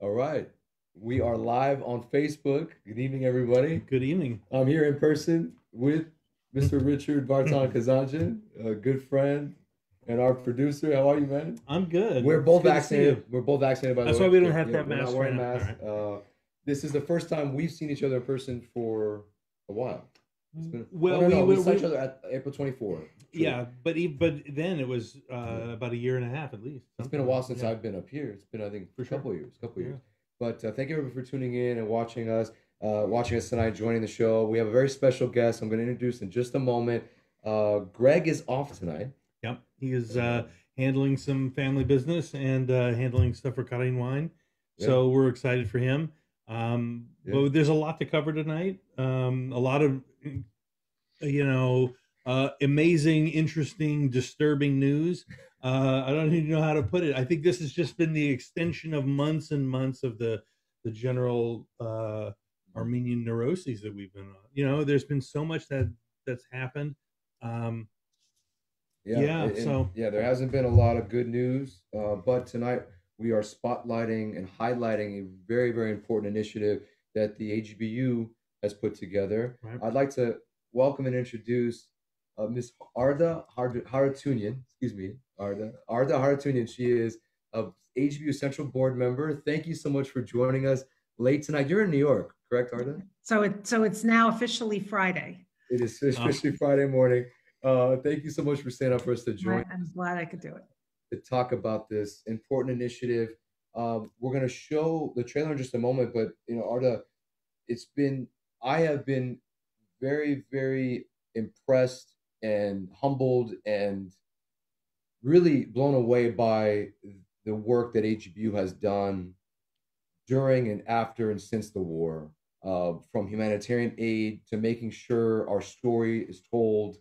All right. We are live on Facebook. Good evening, everybody. Good evening. I'm here in person with Mr. Richard Barton Kazanjan, a good friend and our producer. How are you, man? I'm good. We're both good vaccinated. We're both vaccinated, by That's the way. That's why we don't have Yeah, to have we're not wearing right. Uh, this is the first time we've seen each other in person for a while. It's been, Well, well, no, no, we- we, saw each other at April 24. Yeah, but e- but then it was uh, about a year and a half at least. It's been a while since Yeah. I've been up here. It's been, I think, For a sure. couple years, couple Yeah. years. But uh, thank you everybody for tuning in and watching us, uh, watching us tonight, joining the show. We have a very special guest. I'm going to introduce in just a moment. Uh, Greg is off tonight. Yep, he is uh, handling some family business and uh, handling stuff for cutting wine. So we're excited for him. Um, Yeah. But there's a lot to cover tonight. Um, a lot of you know uh, amazing, interesting, disturbing news. Uh, I don't even know how to put it. I think this has just been the extension of months and months of the the general uh, Armenian neuroses that we've been on. You know, there's been so much that that's happened. Um, Yeah, and- and- so- yeah, there hasn't been a lot of good news, uh, but tonight we are spotlighting and highlighting a very, very important initiative that the AGBU has put together. Right. I'd like to welcome and introduce uh, Miss Arda Har- Haratunian. Excuse me, Arda Arda Haratunian. She is a AGBU Central Board member. Thank you so much for joining us late tonight. You're in New York, correct, Arda? So it, so it's now officially Friday. It is officially Friday morning. Uh, thank you so much for staying up for us to join. I- I'm glad I could do it. to talk about this important initiative. Um, we're going to show the trailer in just a moment, but you know, Arda, it's been I have been very, very impressed and humbled and really blown away by the work that AGBU has done during and after and since the war, uh, from humanitarian aid to making sure our story is told,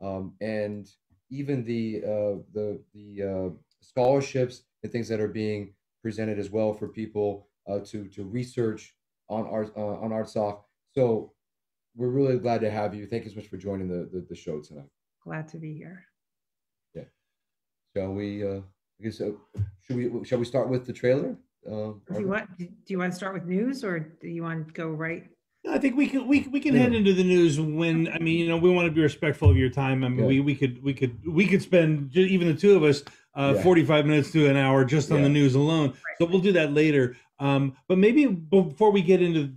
um, and even the uh, the the uh, scholarships and things that are being presented as well for people uh, to to research on art uh, on Artsakh. So we're really glad to have you. Thank you so much for joining the the, the show tonight. Glad to be here. Yeah. Shall we? Uh, I guess uh, should we shall we start with the trailer? Uh, Do you want, do you want to start with news or do you want to go right? I think we can we we can Yeah. head into the news when I mean you know we want to be respectful of your time. I mean Yeah. we we could we could we could spend ju- even the two of us uh, Yeah. forty five minutes to an hour just on Yeah. the news alone. So we'll do that later. Um, but maybe before we get into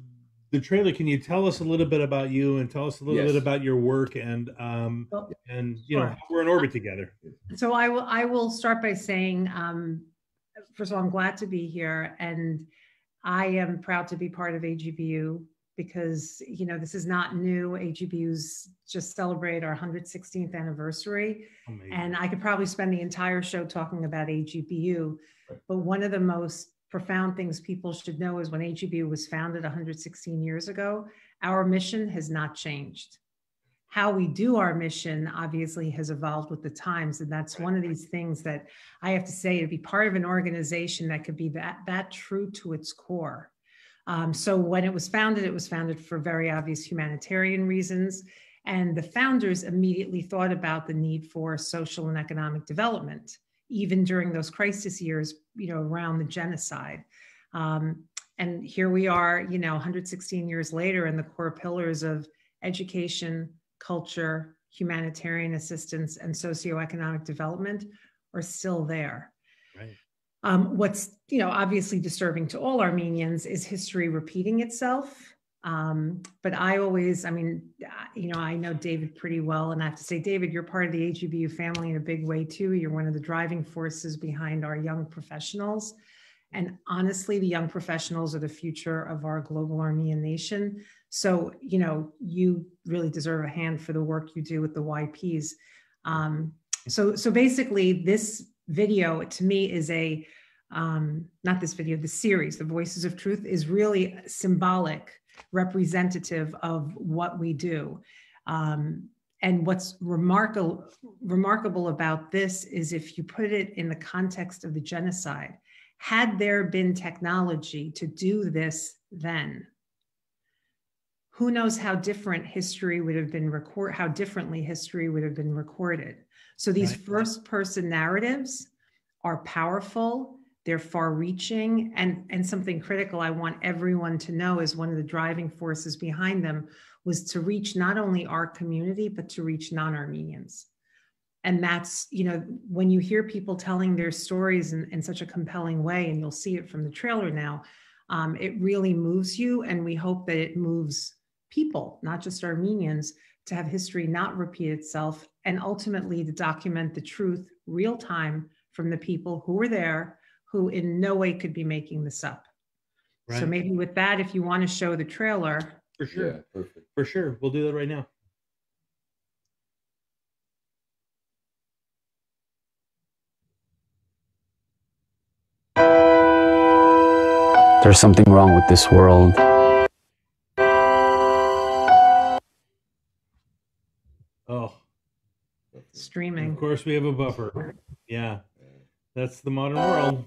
the trailer, can you tell us a little bit about you and tell us a little Yes. bit about your work and um Well, and you know sure. how we're in orbit together. So I will, I will start by saying, um, first of all, I'm glad to be here and I am proud to be part of AGBU because, you know, this is not new. AGBU's just celebrated our 116th anniversary. Amazing. And I could probably spend the entire show talking about AGBU. Right. But one of the most profound things people should know is when AGBU was founded 116 years ago, our mission has not changed. How we do our mission obviously has evolved with the times. And that's one of these things that I have to say to be part of an organization that could be that, that true to its core. Um, so when it was founded, it was founded for very obvious humanitarian reasons. And the founders immediately thought about the need for social and economic development, even during those crisis years, you know, around the genocide. Um, and here we are, you know, 116 years later, and the core pillars of education, culture, humanitarian assistance, and socioeconomic development are still there. Right. Um, what's you know obviously disturbing to all Armenians is history repeating itself. Um, but I always, I mean, you know, I know David pretty well, and I have to say, David, you're part of the AGBU family in a big way too. You're one of the driving forces behind our young professionals. And honestly, the young professionals are the future of our global Armenian nation. So, you know, you really deserve a hand for the work you do with the YPs. Um, so, so basically, this video to me is a um, not this video, the series, the Voices of Truth, is really symbolic, representative of what we do. Um, and what's remarkable remarkable about this is if you put it in the context of the genocide, had there been technology to do this then, who knows how different history would have been record how differently history would have been recorded. So these Right. first person narratives are powerful. They're far reaching and and something critical i want everyone to know is one of the driving forces behind them was to reach not only our community but to reach non-armenians. And that's you know when you hear people telling their stories in, in such a compelling way and you'll see it from the trailer now um, it really moves you. And we hope that it moves people not just armenians to have history not repeat itself and ultimately to document the truth real time from the people who were there who in no way could be making this up. Right. So maybe with that, if you want to show the trailer. For sure. Yeah, perfect. For sure. We'll do that right now. There's something wrong with this world. Oh. Streaming. Of course, we have a buffer. Yeah. That's the modern world.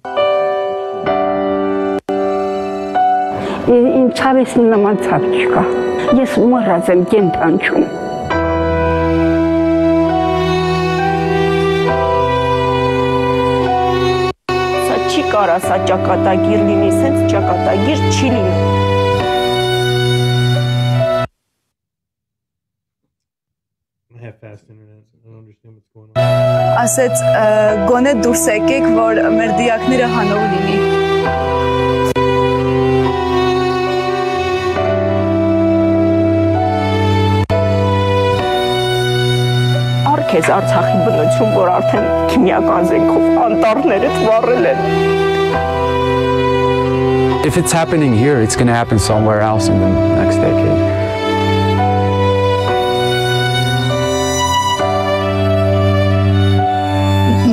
Իմ ցավեսին նման ցավ չկա։ Ես մռած եմ կենտանչում։ Սա չի կարա սա ճակատագիր լինի, սենց ճակատագիր չի լինի։ Ասեց գոնե դուրս եկեք, որ մեր դիակները հանող լինի։ Արքեզ Արցախի բնություն, որ արդեն քիմիական զենքով անտառները վառել են։ If it's happening here, it's going to happen somewhere else in the next decade.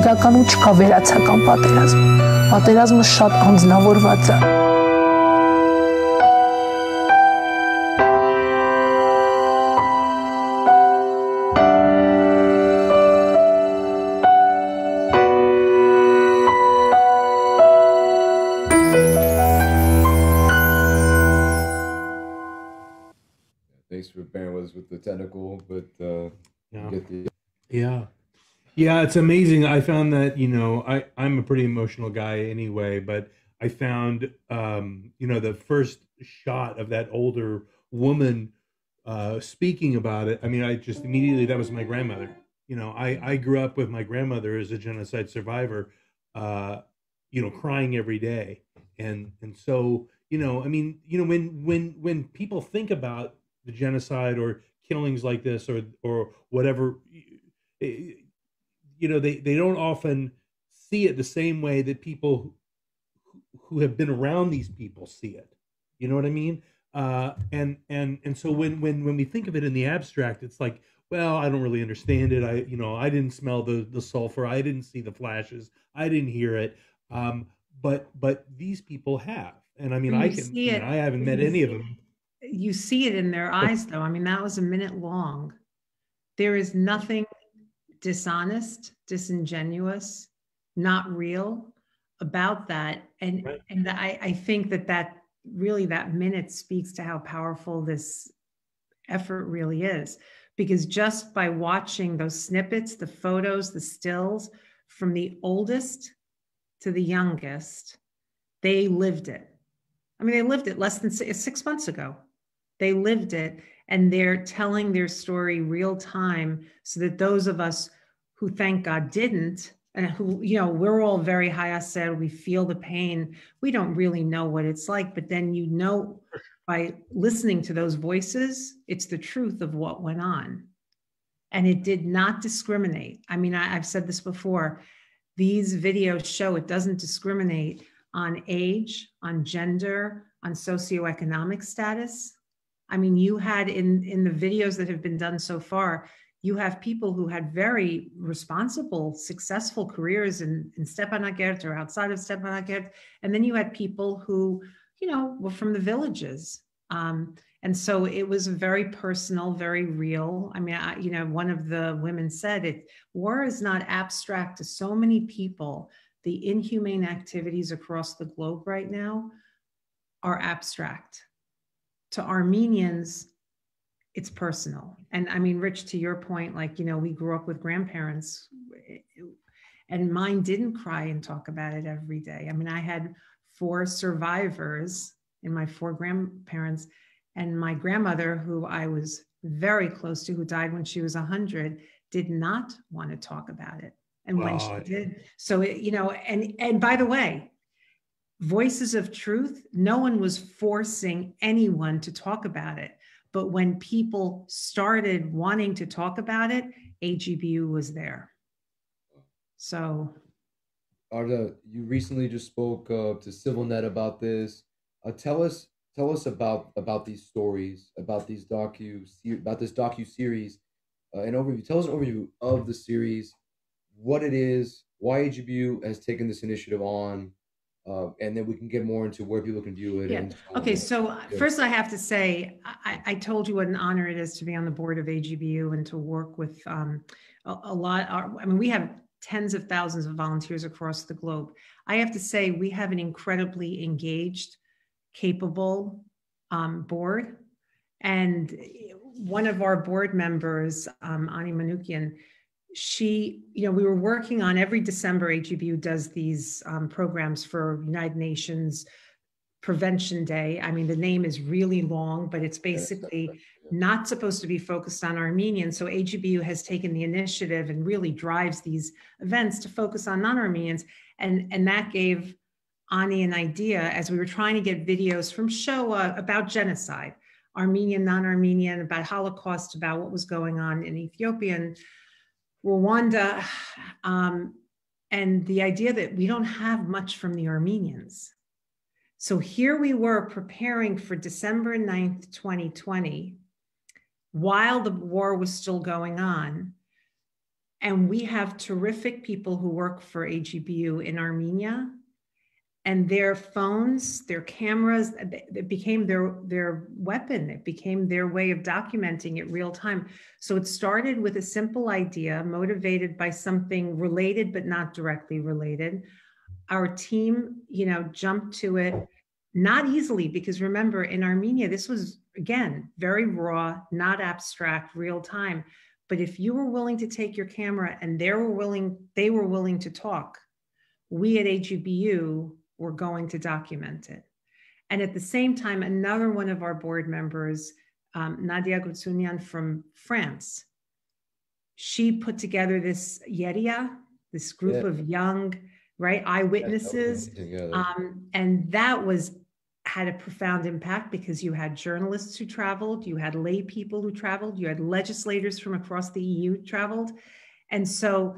Իրականում չկա վերացական պատերազմ։ Պատերազմը շատ անձնավորված է։ Yeah, it's amazing. I found that, you know, I, I'm a pretty emotional guy anyway, but I found, um, you know, the first shot of that older woman uh, speaking about it. I mean, I just immediately, that was my grandmother. You know, I, I grew up with my grandmother as a genocide survivor, uh, you know, crying every day. And, and so, you know, I mean, you know, when, when, when people think about the genocide or killings like this or, or whatever, you know they they don't often see it the same way that people who, who have been around these people see it. You know what i mean? Uh, and and and so when when when we think of it in the abstract it's like well i don't really understand it. I you know i didn't smell the the sulfur. I didn't see the flashes. I didn't hear it. Um, but but these people have. And i mean i can you know, i haven't met any of them. you see it in their eyes though. I mean that was a minute long. There is nothing dishonest, disingenuous, not real about that. And right. and I, I think that that really that minute speaks to how powerful this effort really is. Because just by watching those snippets, the photos, the stills from the oldest to the youngest, they lived it. I mean, they lived it less than six months ago. They lived it and they're telling their story real time so that those of us who thank God didn't and who you know we're all very high I said we feel the pain we don't really know what it's like but then you know by listening to those voices it's the truth of what went on. And it did not discriminate. I mean I, i've said this before these videos show it doesn't discriminate on age on gender on socioeconomic status I mean, you had in in the videos that have been done so far, you have people who had very responsible, successful careers in, in Stepanakert or outside of Stepanakert. And then you had people who, you know, were from the villages. Um, and so it was very personal, very real. I mean, I, you know, one of the women said it war is not abstract to so many people. The inhumane activities across the globe right now are abstract to Armenians, it's personal. And I mean, Rich, to your point, like, you know, we grew up with grandparents and mine didn't cry and talk about it every day. I mean, I had four survivors in my four grandparents, and my grandmother, who I was very close to, who died when she was 100, did not want to talk about it. And when she did, so it, you know, and and by the way, voices of truth, no one was forcing anyone to talk about it. But when people started wanting to talk about it, AGBU was there. So Arda, you recently just spoke uh, to CivilNet about this. Uh, tell us, tell us about about these stories, about these docu, about this docu series, uh, an overview. Tell us an overview of the series, what it is, why AGBU has taken this initiative on, uh, and then we can get more into where people can view it. Yeah. And, Okay, so uh, yeah. first I have to say, I, I told you what an honor it is to be on the board of AGBU and to work with um, a, a lot. I mean, we have tens of thousands of volunteers across the globe. I have to say, we have an incredibly engaged, capable um, board. And one of our board members, um, Ani Manukian, she, you know, we were working on every December, AGBU does these um, programs for United Nations Prevention Day. I mean, the name is really long, but it's basically not supposed to be focused on Armenians. So AGBU has taken the initiative and really drives these events to focus on non-Armenians. And, and that gave Ani an idea as we were trying to get videos from Shoah about genocide, Armenian, non-Armenian, about Holocaust, about what was going on in Ethiopian Rwanda. Um, and the idea that we don't have much from the Armenians. So here we were preparing for December 9th, 2020, while the war was still going on. And we have terrific people who work for AGBU in Armenia. And their phones, their cameras, uh, it became their, their weapon. It became their way of documenting it real time. So it started with a simple idea motivated by something related, but not directly related our team, you know, jumped to it not easily because remember in Armenia, this was again very raw, not abstract, real time. But if you were willing to take your camera and they were willing, they were willing to talk, we at AGBU were going to document it. And at the same time, another one of our board members, um, Nadia Gortzounian from France, she put together this Yeria, this group Yeah. of young right eyewitnesses um, and that was had a profound impact because you had journalists who traveled you had lay people who traveled you had legislators from across the eu traveled and so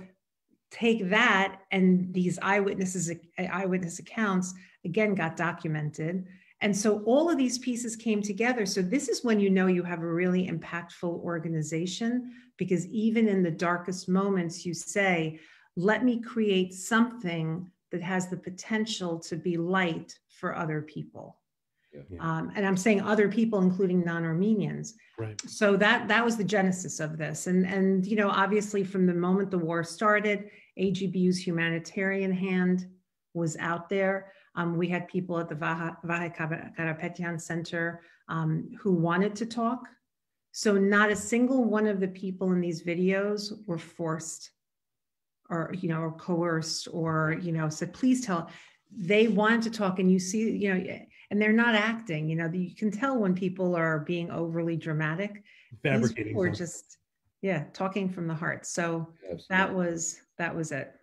take that and these eyewitnesses uh, eyewitness accounts again got documented and so all of these pieces came together so this is when you know you have a really impactful organization because even in the darkest moments you say let me create something that has the potential to be light for other people. Yeah. Um, and I'm saying other people, including non-Armenians. Right. So that that was the genesis of this. And and you know, obviously, from the moment the war started, AGBU's humanitarian hand was out there. Um, we had people at the Vaha, Vahe Karapetyan Center um, who wanted to talk. So not a single one of the people in these videos were forced or you know or coerced or you know said please tell they wanted to talk and you see you know and they're not acting you know you can tell when people are being overly dramatic Fabricating. were just yeah talking from the heart so that was that was it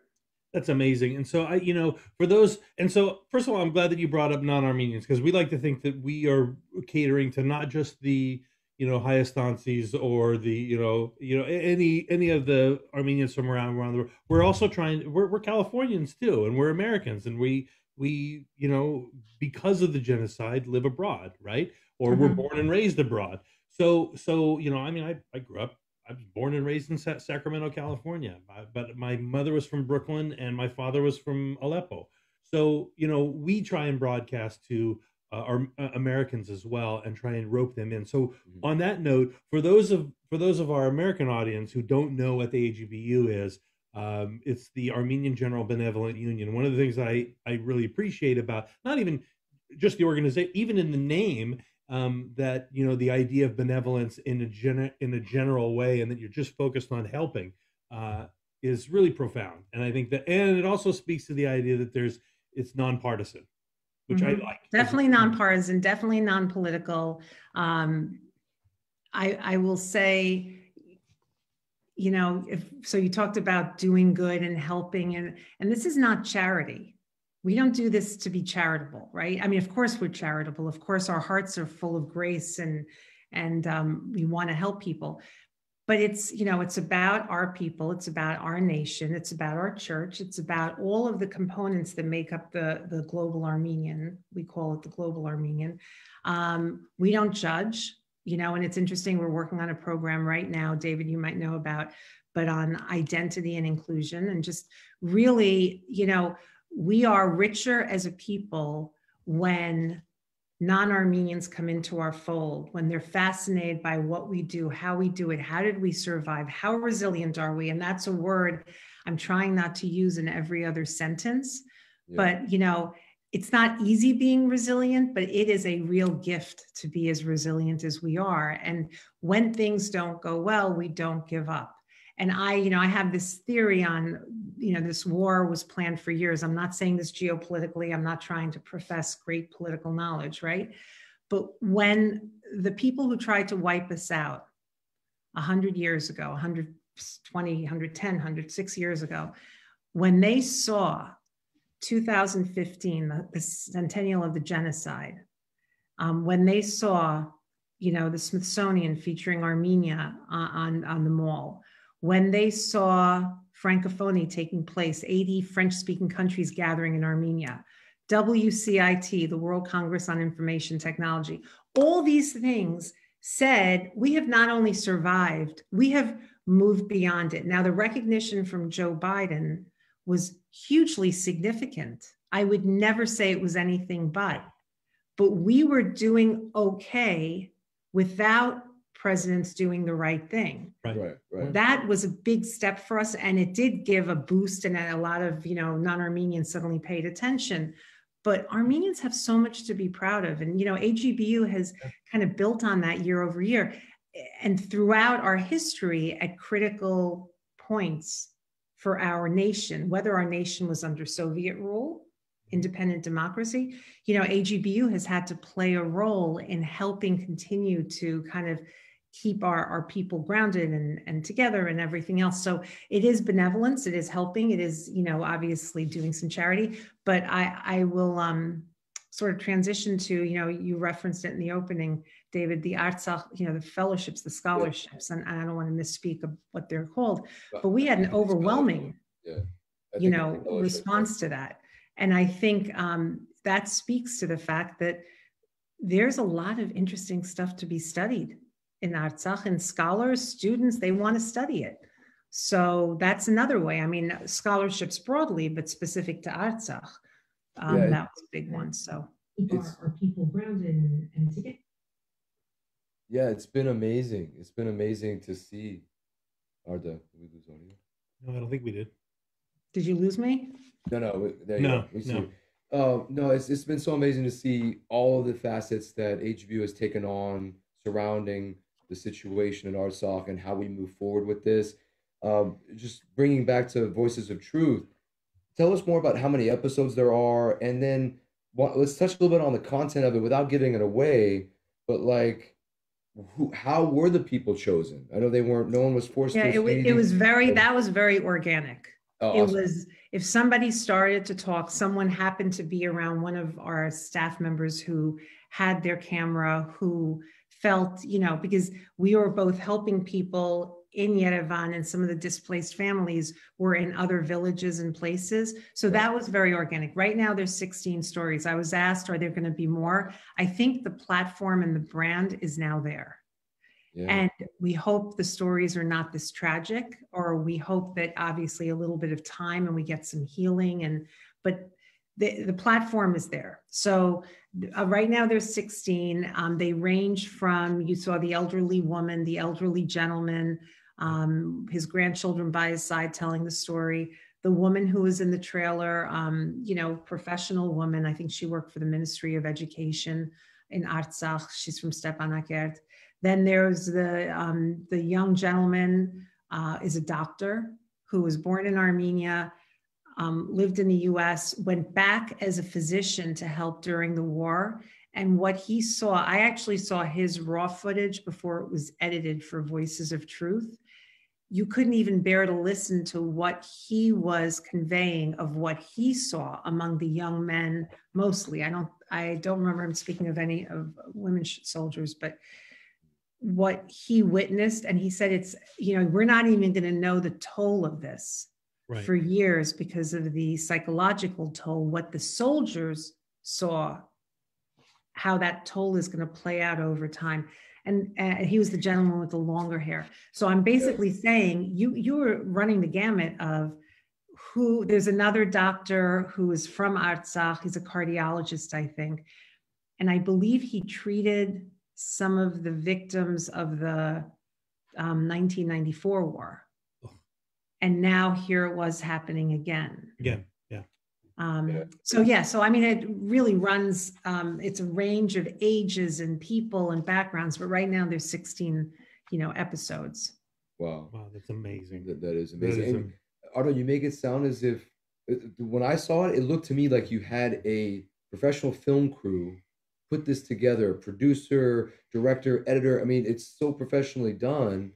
That's amazing. And so I, you know, for those, and so first of all, I'm glad that you brought up non-Armenians because we like to think that we are catering to not just the, you know, Hayastansis or the, you know, you know, any any of the Armenians from around around the world. We're also trying. We're we're Californians too, and we're Americans, and we we you know because of the genocide live abroad, right? Or we're Mhm. born and raised abroad. So so you know, I mean, I I grew up I was born and raised in Sa- Sacramento, California, but- my mother was from Brooklyn and my father was from Aleppo. So, you know, we try and broadcast to uh, our uh, Americans as well and try and rope them in. So, Mhm. on that note, for those of for those of our American audience who don't know what the AGBU is, um, it's the Armenian General Benevolent Union. One of the things that I I really appreciate about not even just the organization, even in the name, um, that you know the idea of benevolence in a gen- in a general way, and that you're just focused on helping, uh, is really profound. And I think that, and it also speaks to the idea that there's, it's nonpartisan, which Mhm. I like. Definitely nonpartisan, definitely non-political. Um, I, I will say, you know, if, so you talked about doing good and helping and, and this is not charity. We don't do this to be charitable, right? I mean, of course we're charitable. Of course our hearts are full of grace and, and um, we want to help people. But it's, you know, it's about our people. It's about our nation. It's about our church. It's about all of the components that make up the, the global Armenian. We call it the global Armenian. Um, we don't judge you know, and it's interesting. We're working on a program right now, David, you might know about, but on identity and inclusion and just really, you know, we are richer as a people when non Armenians come into our fold, when they're fascinated by what we do, how we do it, how did we survive, how resilient are we? And that's a word I'm trying not to use in every other sentence. Yeah. But, you know, it's not easy being resilient, but it is a real gift to be as resilient as we are. And when things don't go well, we don't give up. And I, you know, I have this theory on, you know, this war was planned for years. I'm not saying this geopolitically, I'm not trying to profess great political knowledge, right? But when the people who tried to wipe us out 100 years ago, 120, 110, 106 years ago, when they saw 2015, the, the centennial of the genocide, um, when they saw, you know, the Smithsonian featuring Armenia on, on, on the mall, when they saw Francophonie taking place, 80 French speaking countries gathering in Armenia, WCIT, the World Congress on Information Technology, all these things said we have not only survived, we have moved beyond it. Now, the recognition from Joe Biden was hugely significant. I would never say it was anything but, but we were doing okay without presidents doing the right thing. Right. Right, right. That was a big step for us, and it did give a boost, and a lot of you know non-Armenians suddenly paid attention. But Armenians have so much to be proud of, and you know AGBU has kind of built on that year over year, and throughout our history at critical points for our nation, whether our nation was under Soviet rule, independent democracy, you know, AGBU has had to play a role in helping continue to kind of keep our, our people grounded and, and together and everything else. So it is benevolence, it is helping, it is, you know, obviously doing some charity, but I, I will um, sort of transition to, you know, you referenced it in the opening, David, the Artsakh, you know, the fellowships, the scholarships, and I don't want to misspeak of what they're called, but we had an overwhelming, Yeah. You know, it's a fellowship. response to that. And I think um, that speaks to the fact that there's a lot of interesting stuff to be studied in Artsakh, and scholars, students, they want to study it. So that's another way. I mean, scholarships broadly, but specific to Artsakh, um, Yeah, that was a big one. So keep our, It's- our people grounded and, and together. Yeah, it's been amazing. It's been amazing to see. Arda, did we lose audio? No, I don't think we did. Did you lose me? No, no, we- there you No, go. We no. you. Uh, no, it's it's been so amazing to see all of the facets that AGBU has taken on surrounding the situation in Artsakh and how we move forward with this. Um, just bringing back to Voices of Truth, tell us more about how many episodes there are, and then what, let's touch a little bit on the content of it without giving it away. But like, who, how were the people chosen? I know they weren't. No one was forced. Yeah, to it was, it was very, that was very organic. Oh, it awesome. was if somebody started to talk someone happened to be around one of our staff members who had their camera who felt you know because we were both helping people in Yerevan and some of the displaced families were in other villages and places so that was very organic right now there's 16 stories i was asked are there going to be more i think the platform and the brand is now there Yeah. and we hope the stories are not this tragic, or we hope that obviously a little bit of time and we get some healing. And but the, the platform is there. So uh, right now there's 16. Um, they range from you saw the elderly woman, the elderly gentleman, um, his grandchildren by his side telling the story. The woman who was in the trailer, um, you know, professional woman. I think she worked for the Ministry of Education in Artsakh. She's from Stepanakert. Then there's the um, the young gentleman uh, is a doctor. who was born in Armenia, um, lived in the US, went back as a physician to help during the war. And what he saw, I actually saw his raw footage before it was edited for Voices of Truth. You couldn't even bear to listen to what he was conveying of what he saw among the young men, mostly. I don't, I don't remember him speaking of any of women soldiers, but what he witnessed, and he said, "It's you know, we're not even going to know the toll of this." Right. for years because of the psychological toll, what the soldiers saw, how that toll is going to play out over time. And uh, he was the gentleman with the longer hair. So I'm basically saying you you were running the gamut of who. There's another doctor who is from Artsakh. He's a cardiologist, I think, and I believe he treated some of the victims of the um, 1994 war and now here it was happening again. Again, yeah. Um, Yeah. So yeah, so I mean, it really runs. Um, it's a range of ages and people and backgrounds, but right now there's 16, you know, episodes. Wow. Wow, that's amazing. That, that is amazing. is And Arda, you make it sound as if uh, when I saw it, it looked to me like you had a professional film crew put this together, producer, director, editor. I mean, it's so professionally done,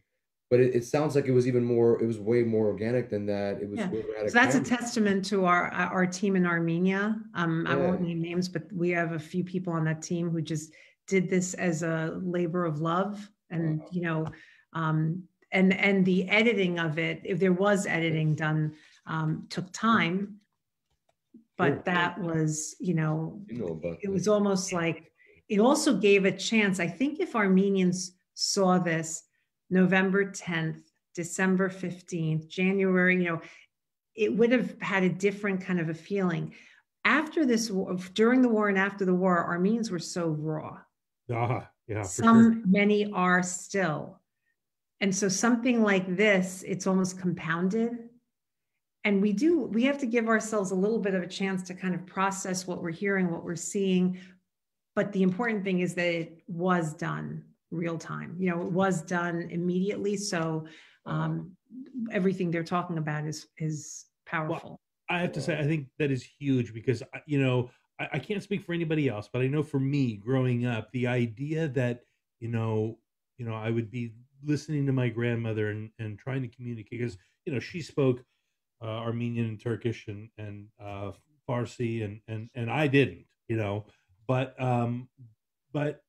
but it, it sounds like it was even more, it was way more organic than that. It was Yeah. So that's a testament to our our team in Armenia. Um, I won't name names, but we have a few people on that team who just did this as a labor of love, and Wow. you know, um, and and the editing of it, if there was editing done, um, took time, but Sure. that was, you know, You know it that. was almost like it also gave a chance. I think if Armenians saw this November 10th, December 15th, January, you know, it would have had a different kind of a feeling. After this, war, during the war and after the war, Armenians were so raw. Ah, yeah, Some, sure. many are still. And so something like this, it's almost compounded. And we do, we have to give ourselves a little bit of a chance to kind of process what we're hearing, what we're seeing. But the important thing is that it was done real time. You know, it was done immediately. So um, everything they're talking about is is powerful. I have to say, I think that is huge because you know I, I can't speak for anybody else, but I know for me, growing up, the idea that you know, you know, I would be listening to my grandmother and and trying to communicate because you know she spoke uh, Armenian and Turkish and and uh, Farsi and and and I didn't, you know, but um, but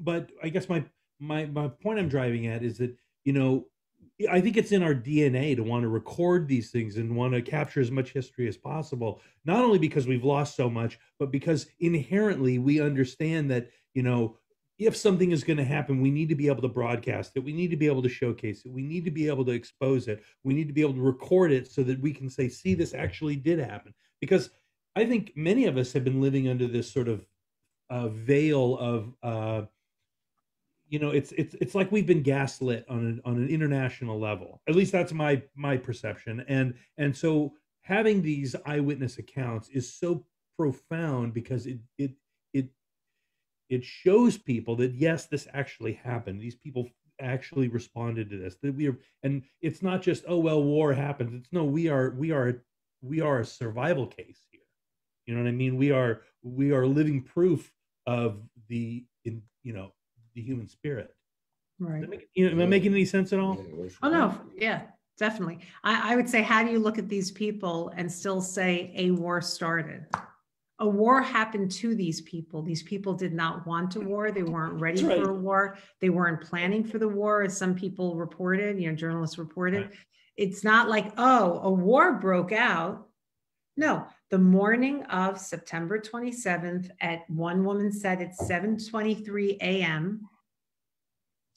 but I guess my my my point I'm driving at is that you know I think it's in our DNA to want to record these things and want to capture as much history as possible. Not only because we've lost so much, but because inherently we understand that you know if something is going to happen, we need to be able to broadcast it. We need to be able to showcase it. We need to be able to expose it. We need to be able to record it so that we can say, "See, this actually did happen." Because I think many of us have been living under this sort of uh, veil of uh, you know it's it's it's like we've been gaslit on an on an international level. At least that's my my perception. And and so having these eyewitness accounts is so profound because it it it it shows people that yes this actually happened. These people actually responded to this that we are and it's not just oh well war happens. It's no we are we are we are a survival case here. You know what i mean? We are we are living proof of the in you know the human spirit Right. Make- you know, am i making any sense at all Yeah, it was- Oh no, yeah, definitely. I, I would say, how do you look at these people and still say a war started? A war happened to these people. These people did not want a war. They weren't ready That's for a war. They weren't planning for the war, as some people reported, you know, journalists reported. Right. It's not like, oh, a war broke out. No, the morning of September 27th at one woman said it's 7:23 a.m.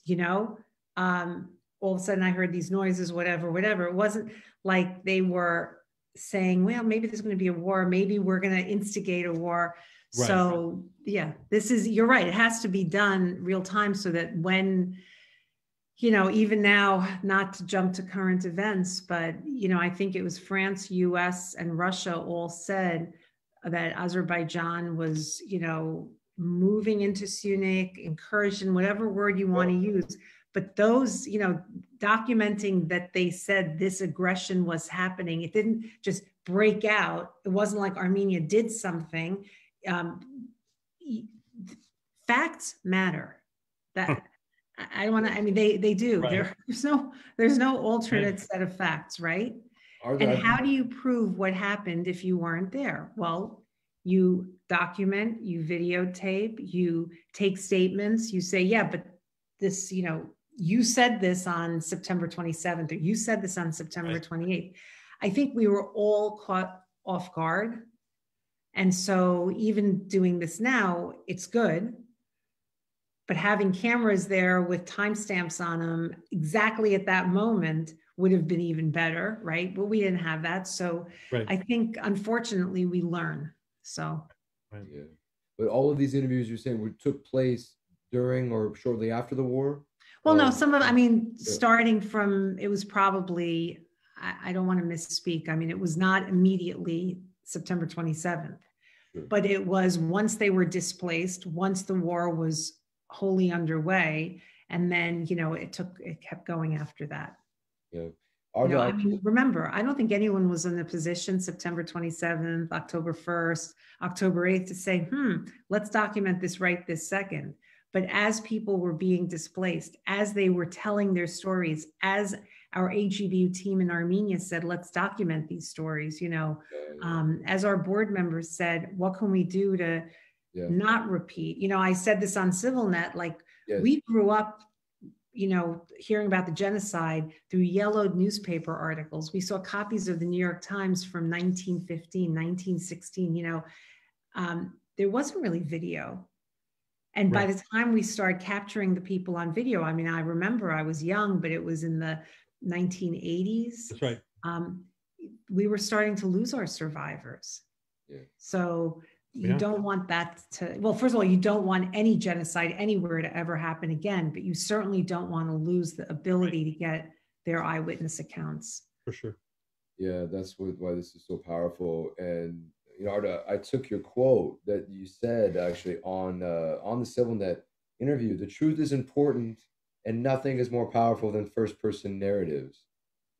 You know, um, all of a sudden I heard these noises, whatever, whatever. It wasn't like they were saying, well, maybe there's going to be a war. Maybe we're going to instigate a war. Right. So, yeah, this is, you're right. It has to be done real time so that when, you know, even now, not to jump to current events, but, you know, I think it was France, US, and Russia all said that Azerbaijan was, you know, moving into Syunik, encouraging whatever word you want to use, but those, you know, documenting that they said this aggression was happening, it didn't just break out. It wasn't like Armenia did something. Um, facts matter. That I don't want to. I mean, they they do. Right. There's no there's no alternate set of facts, right? Are And how do you prove what happened if you weren't there? Well, you document, you videotape, you take statements, you say, yeah, but this, you know, you said this on September 27th, or you said this on September Right. 28th. I think we were all caught off guard. And so even doing this now, it's good. But having cameras there with timestamps on them exactly at that moment would have been even better, right? But we didn't have that. So Right. I think unfortunately we learn. So Yeah. But all of these interviews you're saying were, took place during or shortly after the war? Well, no, some of, I mean, yeah. starting from, it was probably, I, I don't want to misspeak. I mean, it was not immediately September 27th. Sure. But it was once they were displaced, once the war was wholly underway. And then, you know, it took, it kept going after that. Yeah. You know, I mean, remember, I don't think anyone was in the position September 27th, October 1st, October 8th to say, hmm, let's document this right this second. But as people were being displaced, as they were telling their stories, as our AGBU team in Armenia said, let's document these stories, you know, um, as our board members said, what can we do to yeah. not repeat? You know, I said this on CivilNet, like Yes. we grew up you know hearing about the genocide through yellowed newspaper articles we saw copies of the new york times from 1915 1916 you know um, there wasn't really video and by the time we started capturing the people on video i mean i remember i was young but it was in the 1980s That's right. um, we were starting to lose our survivors. Yeah. So you Yeah. don't want that to, well, first of all, you don't want any genocide anywhere to ever happen again, but you certainly don't want to lose the ability to get their eyewitness accounts. For sure. Yeah, that's what, why this is so powerful. And you know, Arda, I took your quote that you said actually on uh, on the CivilNet interview. The truth is important, and nothing is more powerful than first person narratives.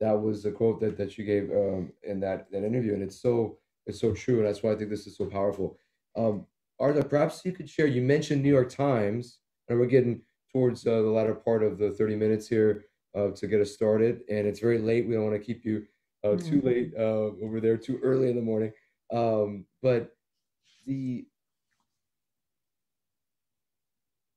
That was the quote that, that you gave um, in that that interview, and it's so it's so true, and that's why I think this is so powerful. Um, Arda, perhaps you could share. You mentioned New York Times, and we're getting towards uh, the latter part of the thirty minutes here uh, to get us started, and it's very late. We don't want to keep you uh, too Mm. late uh, over there, too early in the morning. Um, but the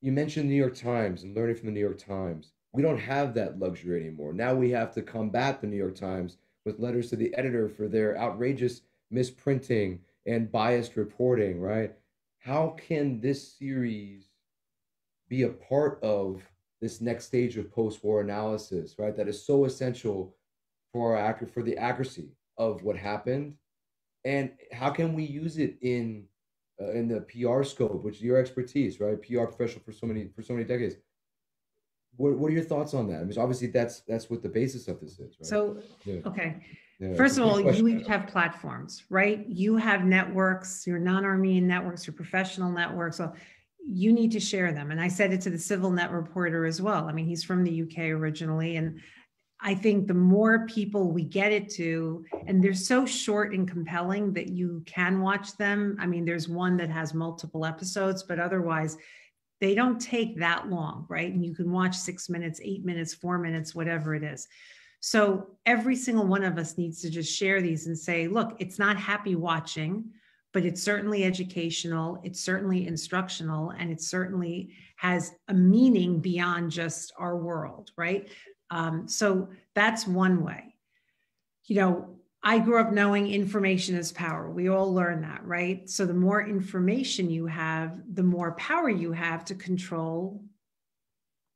you mentioned New York Times and learning from the New York Times. We don't have that luxury anymore. Now we have to combat the New York Times with letters to the editor for their outrageous misprinting and biased reporting, right? How can this series be a part of this next stage of post-war analysis, right? That is so essential for our for the accuracy of what happened, and how can we use it in uh, in the PR scope, which is your expertise, right? PR professional for so many for so many decades. What What are your thoughts on that? I mean, obviously that's that's what the basis of this is, right? So, yeah, okay. yeah, First of all, question. you have platforms, right? You have networks, your non-Armenian networks, your professional networks. So you need to share them. And I said it to the Civil Net reporter as well. I mean, he's from the UK originally. And I think the more people we get it to, and they're so short and compelling that you can watch them. I mean, there's one that has multiple episodes, but otherwise, they don't take that long, right? And you can watch six minutes, eight minutes, four minutes, whatever it is. So every single one of us needs to just share these and say, look, it's not happy watching, but it's certainly educational, it's certainly instructional, and it certainly has a meaning beyond just our world, right? Um, so that's one way. You know, I grew up knowing information is power. We all learn that, right? So the more information you have, the more power you have to control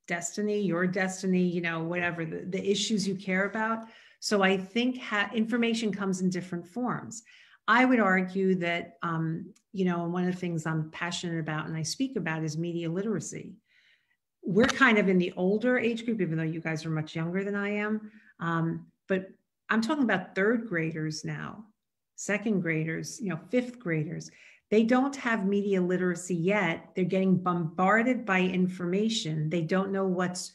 destiny, your destiny, you know, whatever the, the issues you care about. So I think ha- information comes in different forms. I would argue that, um, you know, one of the things I'm passionate about and I speak about is media literacy. We're kind of in the older age group, even though you guys are much younger than I am. Um, but I'm talking about third graders now, second graders, you know, fifth graders. They don't have media literacy yet. They're getting bombarded by information. They don't know what's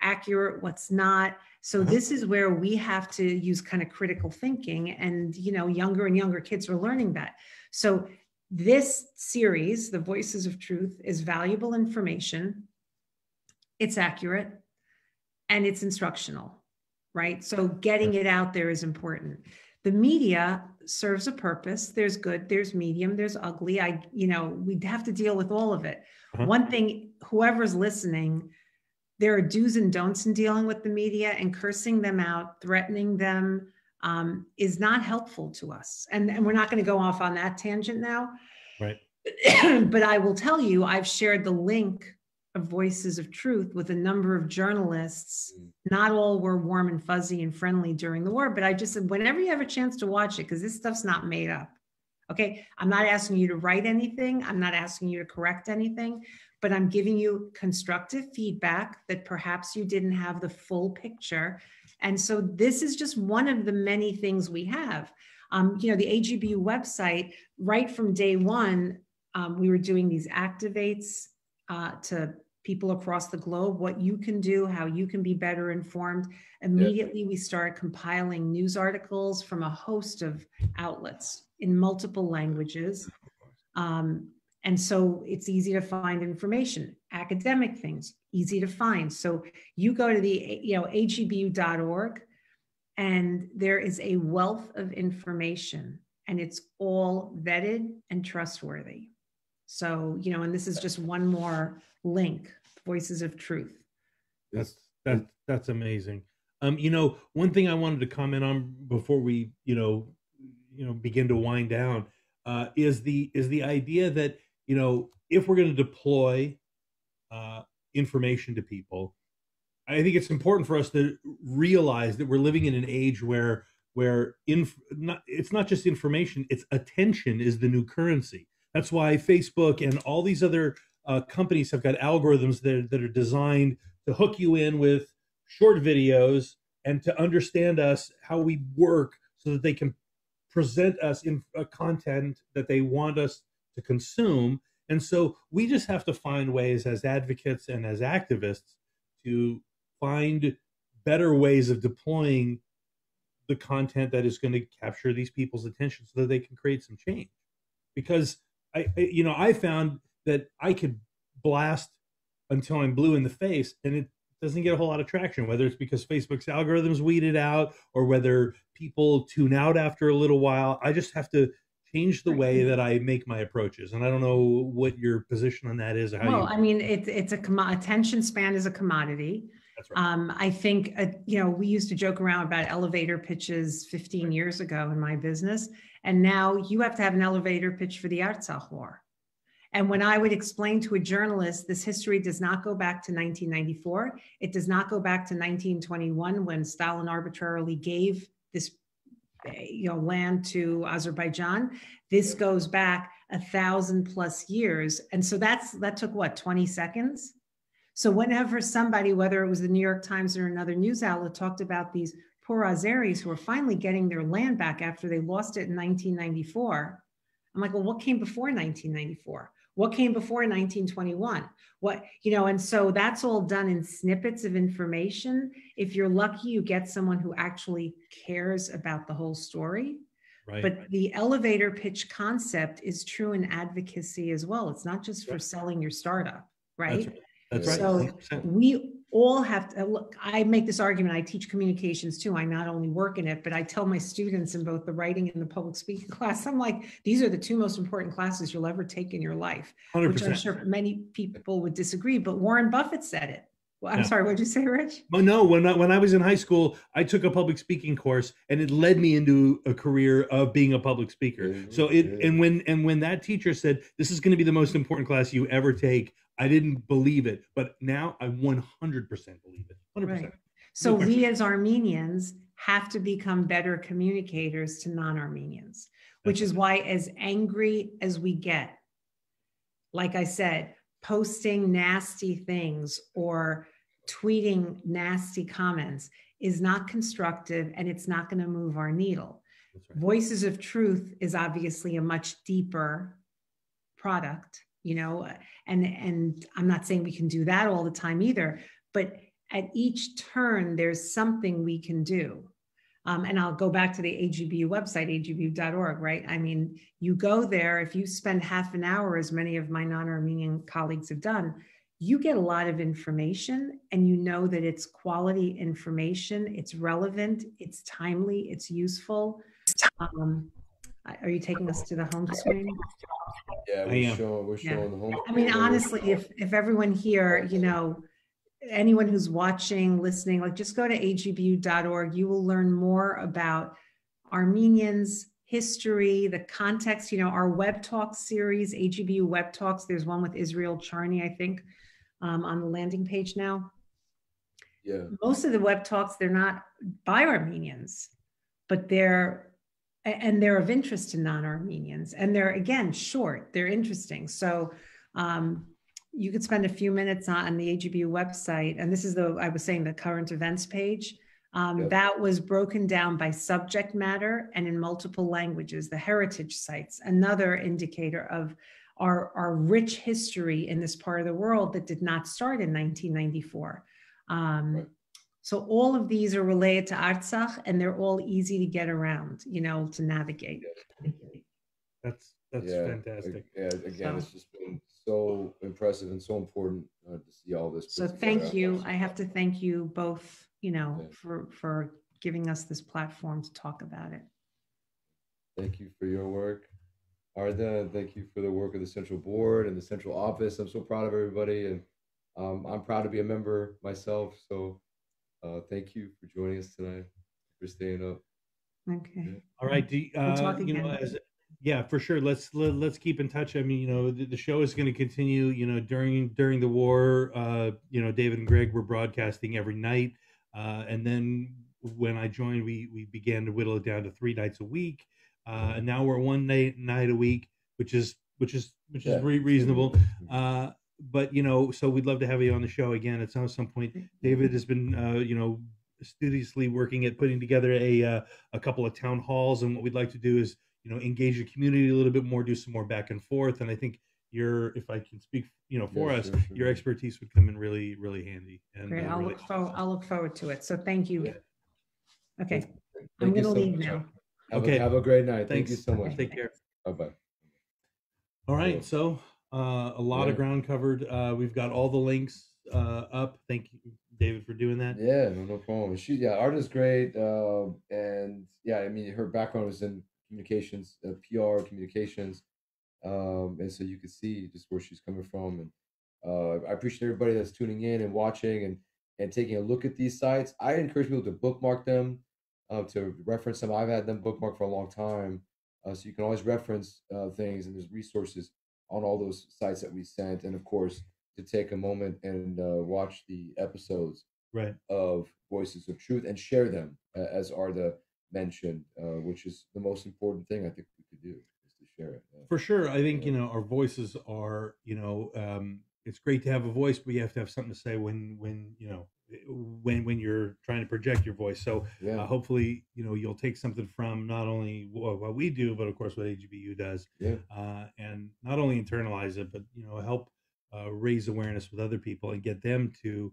accurate, what's not. So Uh-huh. this is where we have to use kind of critical thinking and you know younger and younger kids are learning that. So this series, The Voices of Truth, is valuable information. It's accurate and it's instructional, right? So getting it out there is important. The media serves a purpose. There's good, there's medium, there's ugly. I, you know, we'd have to deal with all of it. Uh-huh. One thing, whoever's listening, there are do's and don'ts in dealing with the media and cursing them out, threatening them um, is not helpful to us. And, and we're not going to go off on that tangent now. Right. but I will tell you, I've shared the link of Voices of Truth with a number of journalists. Mm. Not all were warm and fuzzy and friendly during the war, but I just said, whenever you have a chance to watch it, because this stuff's not made up. Okay. I'm not asking you to write anything, I'm not asking you to correct anything, but I'm giving you constructive feedback that perhaps you didn't have the full picture. And so this is just one of the many things we have. Um, you know, the AGBU website, right from day one, um, we were doing these activates uh, to people across the globe, what you can do, how you can be better informed. Immediately, we start compiling news articles from a host of outlets in multiple languages. Um, and so it's easy to find information, academic things, easy to find. So you go to the, you know, agbu.org and there is a wealth of information and it's all vetted and trustworthy. So, you know, and this is just one more link, Voices of Truth. That's that that's amazing. Um, you know, one thing I wanted to comment on before we, you know, you know, begin to wind down, uh, is the is the idea that you know if we're going to deploy uh, information to people, I think it's important for us to realize that we're living in an age where where inf- not, it's not just information; it's attention is the new currency. That's why Facebook and all these other uh, companies have got algorithms that, that are designed to hook you in with short videos and to understand us how we work so that they can present us in uh, content that they want us to consume. And so we just have to find ways as advocates and as activists to find better ways of deploying the content that is going to capture these people's attention so that they can create some change. Because I, you know i found that i could blast until i'm blue in the face and it doesn't get a whole lot of traction whether it's because facebook's algorithms weed it out or whether people tune out after a little while i just have to change the way that i make my approaches and i don't know what your position on that is or how Well, you I mean, it's it's a attention span is a commodity. Right Um, I think, uh, you know, we used to joke around about elevator pitches 15 years ago in my business. And now you have to have an elevator pitch for the Artsakh War. And when I would explain to a journalist, this history does not go back to 1994. It does not go back to 1921 when Stalin arbitrarily gave this eh, you know, land to Azerbaijan. This goes back a thousand plus years. And so that's, that took what, 20 seconds? So whenever somebody, whether it was the New York Times or another news outlet, talked about these poor Azeris who are finally getting their land back after they lost it in 1994, I'm like, well, what came before 1994? What came before 1921? What, you know, and so that's all done in snippets of information. If you're lucky, you get someone who actually cares about the whole story. right But the elevator pitch concept is true in advocacy as well. It's not just for selling your startup, right? That's right So 100%. we all have to look. I make this argument. I teach communications too. I not only work in it, but I tell my students in both the writing and the public speaking class, I'm like, these are the two most important classes you'll ever take in your life, which I'm sure many people would disagree. But Warren Buffett said it. Well, I'm Yeah. sorry, what did you say, Rich? Well, no, when I, when I was in high school, I took a public speaking course, and it led me into a career of being a public speaker. Mhm, So it yeah. and when and when that teacher said this is going to be the most important class you ever take, I didn't believe it, but now I 100% believe it. 100%. Right. So No we as Armenians have to become better communicators to non-Armenians, which is why as angry as we get, like I said, posting nasty things or tweeting nasty comments is not constructive and it's not going to move our needle. Right. Voices of Truth is obviously a much deeper product, you know, and and I'm not saying we can do that all the time either, but at each turn, there's something we can do. Um, and I'll go back to the AGBU website, agbu.org, right? I mean, you go there, if you spend half an hour, as many of my non Armenian colleagues have done, you get a lot of information and you know that it's quality information, it's relevant, it's timely, it's useful. Um, are you taking us to the home screen? Yeah, we're showing we're showing yeah. the home. I mean, honestly, if if everyone here, you know, anyone who's watching, listening, like just go to agbu.org. You will learn more about Armenians, history, the context. You know, our Web Talk series, AGBU Web Talks. There's one with Israel Charny, I think, um, on the landing page now. Yeah. Most of the Web Talks, they're not by Armenians, but they're and they're of interest to non-Armenians, and they're again short. They're interesting. So. Um, you could spend a few minutes on the AGBU website, and this is the I was saying the current events page. Um, yep. That was broken down by subject matter and in multiple languages. The heritage sites, another indicator of our, our rich history in this part of the world that did not start in 1994. Um, right. So all of these are related to Artsakh, and they're all easy to get around, you know, to navigate. That's that's yeah, fantastic. Yeah, again, so. it's just been so impressive and so important uh, to see all this. So thank you. I have to thank you both, you know, yeah. for for giving us this platform to talk about it. Thank you for your work. Arda, thank you for the work of the central board and the central office. I'm so proud of everybody, and um, I'm proud to be a member myself. So, uh, thank you for joining us tonight, for staying up. Okay. Yeah. All right. Do, uh, you know, as yeah, for sure. Let's let, us let us keep in touch. I mean, you know, the, the show is going to continue. You know, during during the war, uh, you know, David and Greg were broadcasting every night, uh, and then when I joined, we we began to whittle it down to three nights a week, uh, and now we're one night night a week, which is which is which is re- reasonable. Uh, but you know, so we'd love to have you on the show again at some some point. David has been, uh, you know, studiously working at putting together a uh, a couple of town halls, and what we'd like to do is you know engage the community a little bit more do some more back and forth and i think your if i can speak you know for yeah, us sure, sure. your expertise would come in really really handy and Great. i'll really look forward i'll look forward to it so thank you yeah. okay thank i'm gonna so leave much. now have okay a, have a great night Thanks. thank you so much take care bye-bye all right so uh, a lot yeah. of ground covered uh, we've got all the links uh, up thank you david for doing that yeah no, no problem she yeah art is great uh, and yeah i mean her background was in communications, uh, PR communications, um, and so you can see just where she's coming from. And uh, I appreciate everybody that's tuning in and watching and and taking a look at these sites. I encourage people to bookmark them, uh, to reference them. I've had them bookmarked for a long time, uh, so you can always reference uh, things and there's resources on all those sites that we sent. And of course, to take a moment and uh, watch the episodes right. of Voices of Truth and share them as Arda mentioned, uh, which is the most important thing I think we could do is to share it. For sure, I think you know our voices are you know um, it's great to have a voice, but you have to have something to say when when you know when when you're trying to project your voice. So yeah. uh, hopefully you know you'll take something from not only what, what we do, but of course what AGBU does, yeah. uh, and not only internalize it, but you know help uh, raise awareness with other people and get them to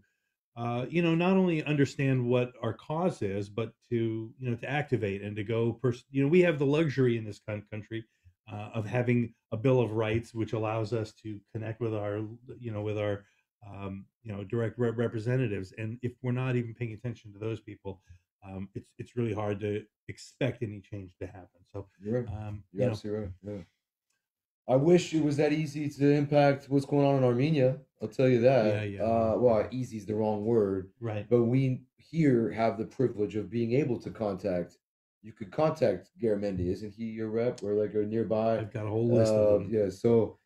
uh, you know, not only understand what our cause is, but to you know to activate and to go. Pers- you know, we have the luxury in this country uh, of having a Bill of Rights, which allows us to connect with our you know with our um, you know direct re- representatives. And if we're not even paying attention to those people, um, it's it's really hard to expect any change to happen. So you're, um, you're you absolutely right. Yeah. I wish it was that easy to impact what's going on in Armenia. I'll tell you that. Yeah, yeah. Uh, well, easy is the wrong word. Right. But we here have the privilege of being able to contact. You could contact Garamendi, isn't he your rep or like a nearby? I've got a whole list uh, of them. Yeah. So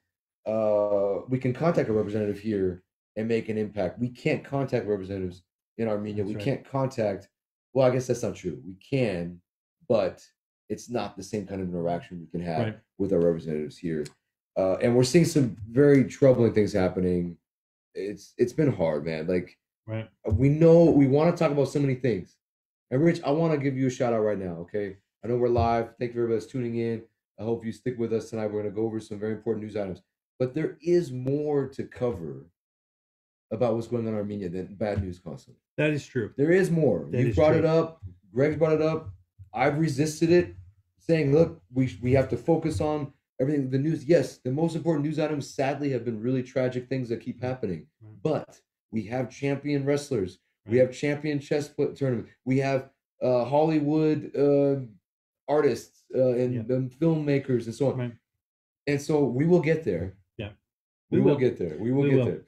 uh, we can contact a representative here and make an impact. We can't contact representatives in Armenia. That's we right. can't contact. Well, I guess that's not true. We can, but it's not the same kind of interaction we can have right. with our representatives here. Uh, and we're seeing some very troubling things happening. It's it's been hard, man. Like right. we know we want to talk about so many things. And Rich, I want to give you a shout out right now. Okay, I know we're live. Thank you everybody that's tuning in. I hope you stick with us tonight. We're going to go over some very important news items, but there is more to cover about what's going on in Armenia than bad news constantly. That is true. There is more. That you is brought true. it up. Greg brought it up. I've resisted it, saying, "Look, we we have to focus on everything. The news. Yes, the most important news items, sadly, have been really tragic things that keep happening. Right. But we have champion wrestlers. We have champion chess tournament. We have uh, Hollywood uh, artists uh, and, Yeah. and filmmakers and so on. Right. And so we will get there. Yeah. we, We will. will. get there. We will We get will. there.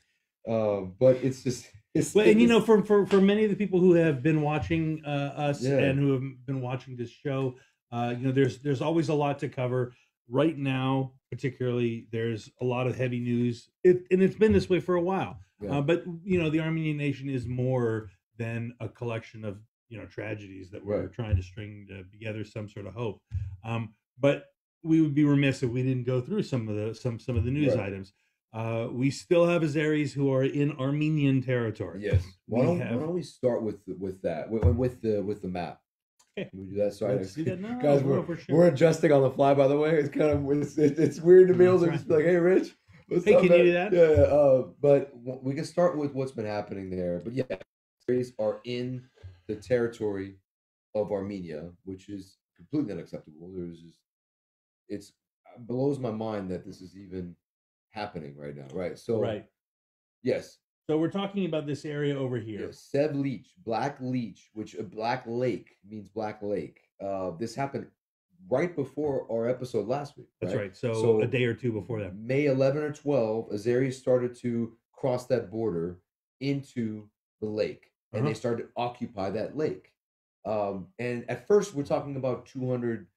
Um, but it's just it's. Well, and you know, for, for for many of the people who have been watching uh, us Yeah. and who have been watching this show, uh, you know, there's there's always a lot to cover. Right now, particularly, there's a lot of heavy news, it, and it's been this way for a while. Yeah. Uh, but you know, the Armenian nation is more than a collection of you know tragedies that we're Right. trying to string together some sort of hope. Um, but we would be remiss if we didn't go through some of the some some of the news Right. items. Uh, we still have Azeris who are in Armenian territory. Yes. Why We don't, have- why don't we start with with that with, with the with the map? Okay. We do that? Sorry, Let's do that now. guys. No, We're, sure. we're adjusting on the fly. By the way, it's kind of it's, it- it's weird to be able to just be like, "Hey, Rich, what's Hey, up, can you do that? Yeah. yeah, Uh, but we can start with what's been happening there. But yeah, Azeris are in the territory of Armenia, which is completely unacceptable. There's just it's it blows my mind that this is even happening right now. Right. So right. yes, So we're talking about this area over here. Yeah, Sev Lich, Black Leach, which uh, Black Lake means Black Lake. Uh, this happened right before our episode last week. That's right. So, So- a day or two before that. May 11 or 12, Azeri started to cross that border into the lake, and they Uh-huh. started to occupy that lake. Um, and at first, we're talking about 200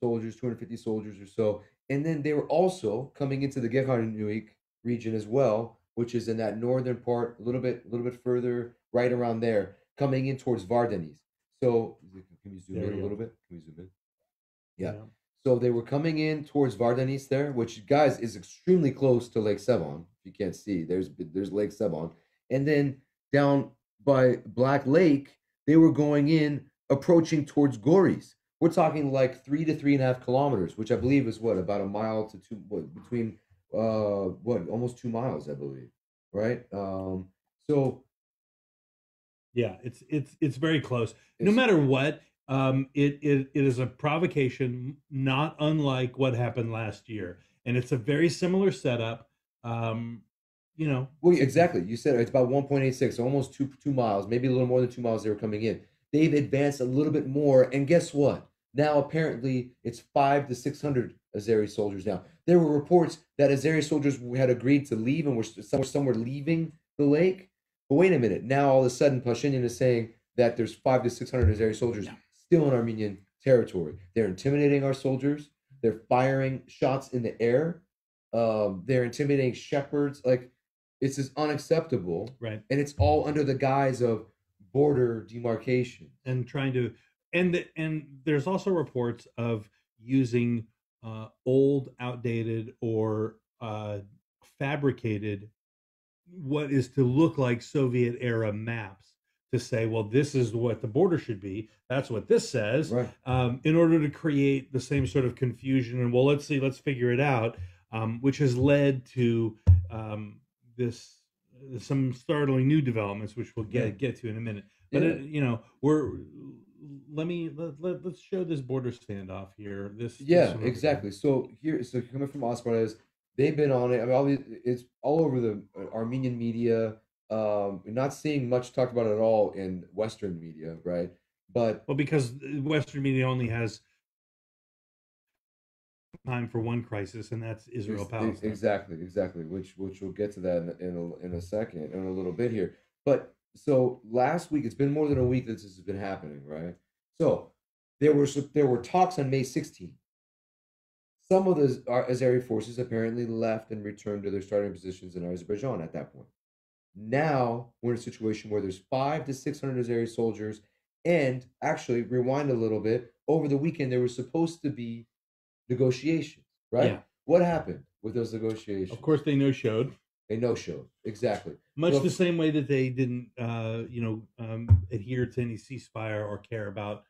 soldiers, 250 soldiers or so, and then they were also coming into the Gegharkunik region as well, which is in that northern part, a little bit, a little bit further, right around there, coming in towards Vardenis. So, can we zoom There in a go. little bit? Can we zoom in? Yeah. Know? So they were coming in towards Vardenis there, which guys is extremely close to Lake Sevan. If you can't see, there's there's Lake Sevan, and then down by Black Lake, they were going in, approaching towards Goris. We're talking like three to three and a half kilometers, which I believe is what about a mile to two, what between uh what almost two miles, I believe, right? Um, so Yeah, it's it's it's very close. No matter what, um, it, it it is a provocation, not unlike what happened last year, and it's a very similar setup. Um, you know, Well, exactly. You said it's about 1.86, almost two two miles, maybe a little more than two miles. They were coming in. They've advanced a little bit more, and guess what? Now apparently it's five to six hundred Azeri soldiers. Now there were reports that Azeri soldiers had agreed to leave and were some, some were leaving the lake. But wait a minute. Now all of a sudden Pashinyan is saying that there's five to six hundred Azeri soldiers still in Armenian territory. They're intimidating our soldiers. They're firing shots in the air. Um, they're intimidating shepherds. Like it's just unacceptable, right? and it's all under the guise of border demarcation. and trying to and the, and there's also reports of using uh, old outdated or uh, fabricated what is to look like soviet era maps to say well this is what the border should be that's what this says Right. um, in order to create the same sort of confusion and well let's see let's figure it out um, which has led to um, this some startling new developments which we'll get Yeah. get to in a minute but Yeah. it, you know we're let me let, let, let's show this border standoff here this this Yeah, over exactly. So here, so coming from Asbarez, they've been on it. I mean, all these, it's all over the uh, Armenian media. Um, not seeing much talked about at all in Western media, right? But well because western media only has time for one crisis and that's israel palestine Exactly, exactly. Which which we'll get to that in, in a in a second, in a little bit here. But so last week, it's been more than a week that this has been happening, right? So there were there were talks on May 16th. Some of the our uh, Azeri forces apparently left and returned to their starting positions in Azerbaijan at that point. Now we're in a situation where there's five to six hundred Azeri soldiers, and actually rewind a little bit. Over the weekend, there was supposed to be negotiations, right? Yeah. What happened with those negotiations? of course they no showed they no show. exactly. much Well- the same way that they didn't uh you know um adhere to any ceasefire or care about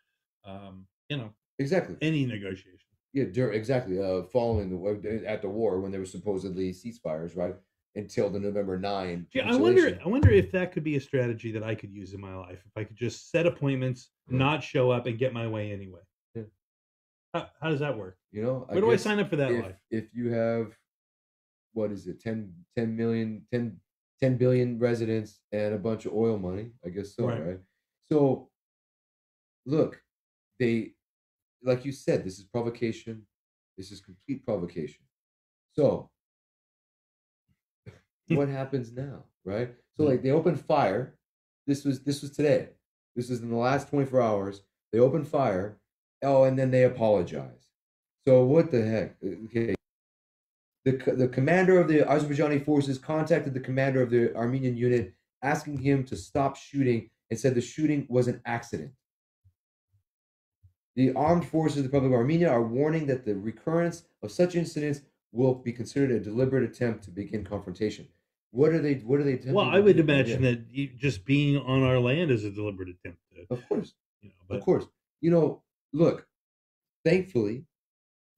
um you know Exactly. any negotiation Yeah, dur- exactly. Uh, following the war- at the war when there were supposedly ceasefires, right? until the November 9. Yeah, I wonder. I wonder if that could be a strategy that I could use in my life. If I could just set appointments, Yeah. not show up, and get my way anyway. Yeah. How, how does that work? You know, Where do I sign up for that if, life? If you have, what is it, 10, 10 million, 10, 10 billion residents and a bunch of oil money, I guess so, Right. right? So, look, they, like you said, this is provocation. This is complete provocation. So, what happens now, right? So, hmm. like, they opened fire. This was this was today. This is in the last twenty four hours. They opened fire. Oh, and then they apologize. So what the heck? Uh, okay. The, the commander of the Azerbaijani forces contacted the commander of the Armenian unit, asking him to stop shooting, and said the shooting was an accident. The armed forces of the Republic of Armenia are warning that the recurrence of such incidents will be considered a deliberate attempt to begin confrontation. What are they? What are they? Well, I would imagine that you, just being on our land is a deliberate attempt. To, of course. you know, but Of course. You know, look, thankfully,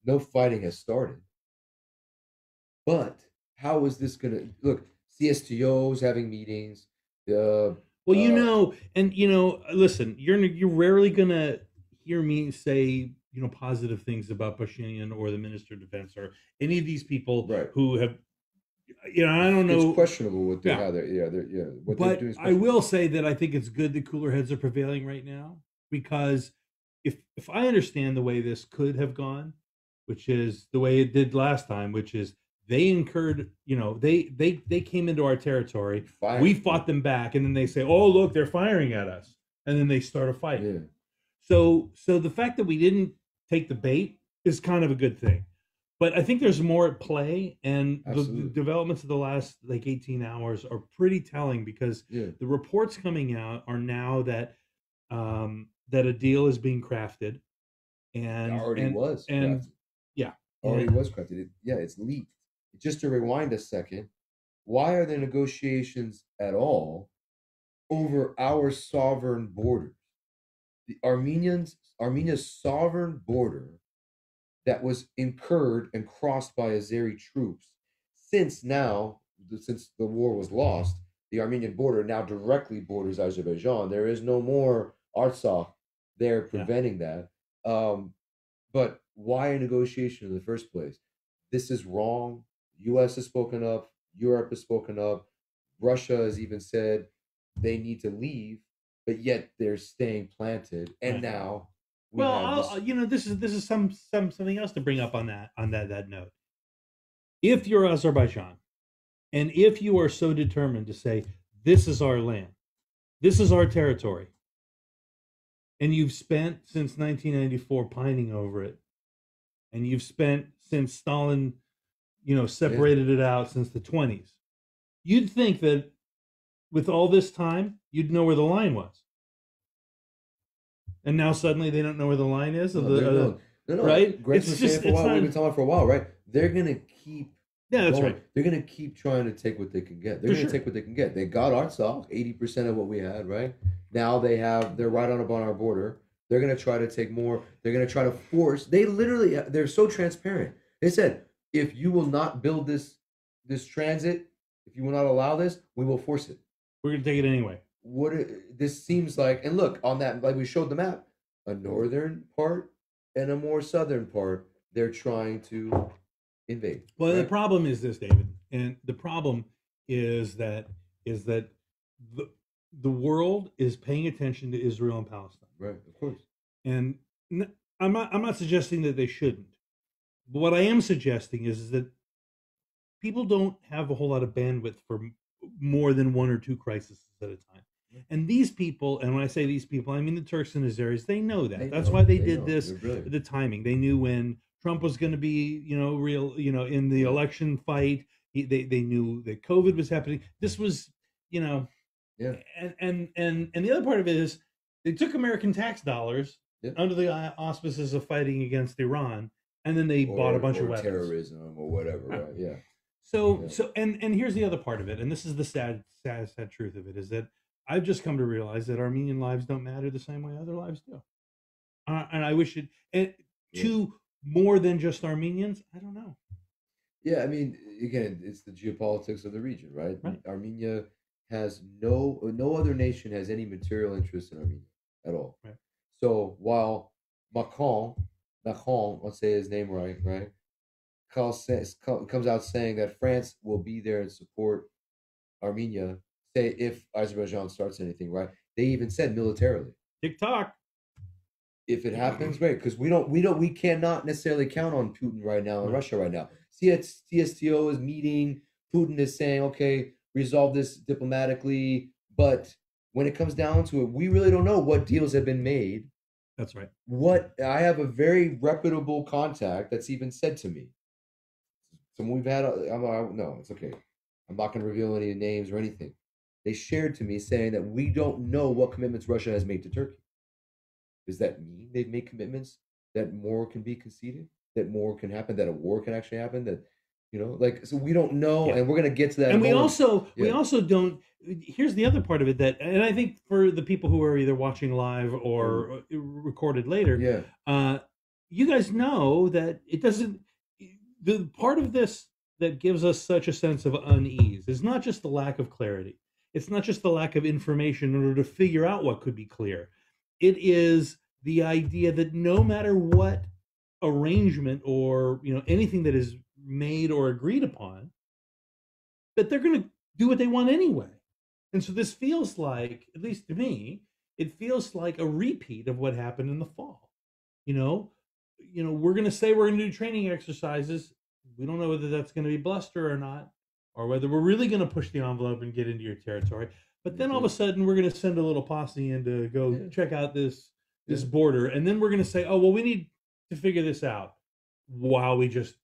no fighting has started. But how is this going to look? CSTOs having meetings. Uh, Well, you Uh, know, and you know, listen, you're you're rarely gonna hear me say you know positive things about Pashinyan or the Minister of Defense or any of these people Right. who have, you know, I don't know. it's questionable what they Yeah. how they're yeah they're yeah what they're doing. I will say that I think it's good that cooler heads are prevailing right now because if if I understand the way this could have gone, which is the way it did last time, which is they incurred, you know, they they they came into our territory, Fire. we fought them back, and then they say, "Oh, look, they're firing at us," and then they start a fight. Yeah. So so the fact that we didn't take the bait is kind of a good thing. But I think there's more at play, and the, the developments of the last like 18 hours are pretty telling because Yeah. the reports coming out are now that um, that a deal is being crafted, and it already and, was. and crafted. yeah, already and- was crafted. It, yeah, it's leaked. Just to rewind a second, why are there negotiations at all over our sovereign borders? The Armenians, Armenia's sovereign border that was incurred and crossed by Azeri troops. Since now, since the war was lost, the Armenian border now directly borders Azerbaijan. There is no more Artsakh there Yeah. preventing that. Um, but why a negotiation in the first place? This is wrong. U.S. has spoken up. Europe has spoken up. Russia has even said they need to leave, but yet they're staying planted. And now, we well, uh, you know, this is this is some some something else to bring up on that on that that note. If you're Azerbaijan, and if you are so determined to say this is our land, this is our territory, and you've spent since 1994 pining over it, and you've spent since Stalin, you know, separated it out since the 20s, you'd think that with all this time, you'd know where the line was. And now suddenly they don't know where the line is. Of No, the, the- uh, no, no, right? Greg's It's been just- for a while. not- We've been talking for a while, right? They're gonna keep. yeah, that's going. right. They're gonna keep trying to take what they can get. They're gonna sure. take what they can get. They got Artsakh, eighty percent of what we had, right? Now they have. They're right on up on our border. They're gonna try to take more. They're gonna try to force. They literally. They're so transparent. They said, if you will not build this this transit, if you will not allow this, we will force it. We're gonna take it anyway. what uh, this seems like and look on that like we showed the map a northern part and a more southern part they're trying to invade Well, the problem is this, David, and the problem is that is that the the world is paying attention to Israel and Palestine, right of course and I'm not I'm not suggesting that they shouldn't. But what I am suggesting is, is that people don't have a whole lot of bandwidth for more than one or two crises at a time. Mm. And these people, and when I say these people, I mean the Turks and Azeris, they know that. They That's know, why they, they did know, this the timing. They knew when Trump was going to be, you know, real, you know, in the mm. election fight. He, they they knew that COVID was happening. This was, you know, Yeah. And and and and the other part of it is they took American tax dollars Yeah. under the auspices of fighting against Iran, and then they bought a Or- bunch of or weapons. terrorism or whatever Right. right yeah So Yeah. so and and here's the other part of it, and this is the sad sad sad truth of it is that I've just come to realize that Armenian lives don't matter the same way other lives do, uh, and I wish it and Yeah. to more than just Armenians. I don't know. Yeah, I mean, again, it's the geopolitics of the region, right? Right. Armenia has no no other nation has any material interest in Armenia at all. Right. So while Macron, Macron, let's say his name right, right, calls, says, comes out saying that France will be there and support Armenia, say if Azerbaijan starts anything, right? They even said militarily TikTok. if it happens, great. Because we don't, we don't, we cannot necessarily count on Putin right now in Right. Russia right now. CS, CSTO is meeting. Putin is saying, okay, resolve this diplomatically. But when it comes down to it, we really don't know what deals have been made. That's right. What I have a very reputable contact that's even said to me. Someone we've had, uh, I'm, I, no, it's okay. I'm not going to reveal any names or anything. They shared to me saying that we don't know what commitments Russia has made to Turkey. Does that mean they've made commitments that more can be conceded, that more can happen, that a war can actually happen, that you know, like so we don't know, Yeah. and we're gonna get to that. and we moment. also we also don't here's the other part of it that and i think for the people who are either watching live or uh, recorded later yeah, uh you guys know that it doesn't the part of this that gives us such a sense of unease is not just the lack of clarity it's not just the lack of information in order to figure out what could be clear it is the idea that no matter what arrangement or you know anything that is made or agreed upon but they're going to do what they want anyway. And so this feels like at least to me it feels like a repeat of what happened in the fall. You know you know we're going to say we're going to do training exercises. We don't know whether that's going to be bluster or not or whether we're really going to push the envelope and get into your territory. But then all of a mm-hmm. sudden we're going to send a little posse in to go Yeah. check out this this Yeah. border. And then we're going to say oh well we need to figure this out while we just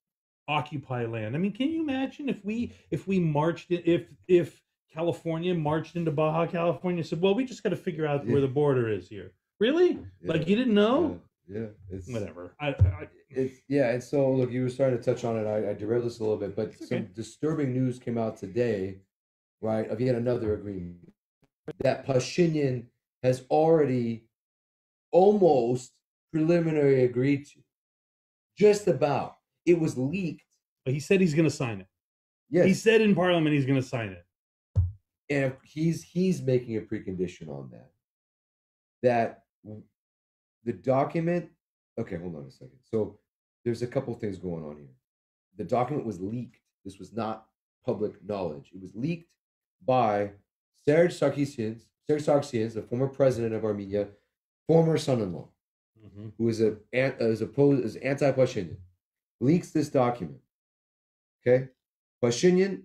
occupy land i mean can you imagine if we if we marched in, if if california marched into baja california and said well we just got to figure out where the border is here really yeah, like you didn't know yeah, yeah, it's whatever I, I It's yeah, and so look, you were starting to touch on it. I, I derailed this a little bit, but It's some disturbing news came out today, right? Of yet another agreement that Pashinyan has already almost preliminary agreed to. Just about. It was leaked. But he said he's going to sign it Yes, he said in parliament he's going to sign it and he's he's making a precondition on that. That the document. Okay, hold on a second. So there's a couple things going on here. The document was leaked. This was not public knowledge. It was leaked by Serge Sarkisian, Serge Sarkisian, the former president of Armenia, former son-in-law, mm-hmm. who is a is opposed is anti-Pashinyan, leaks this document. Okay, Pashinyan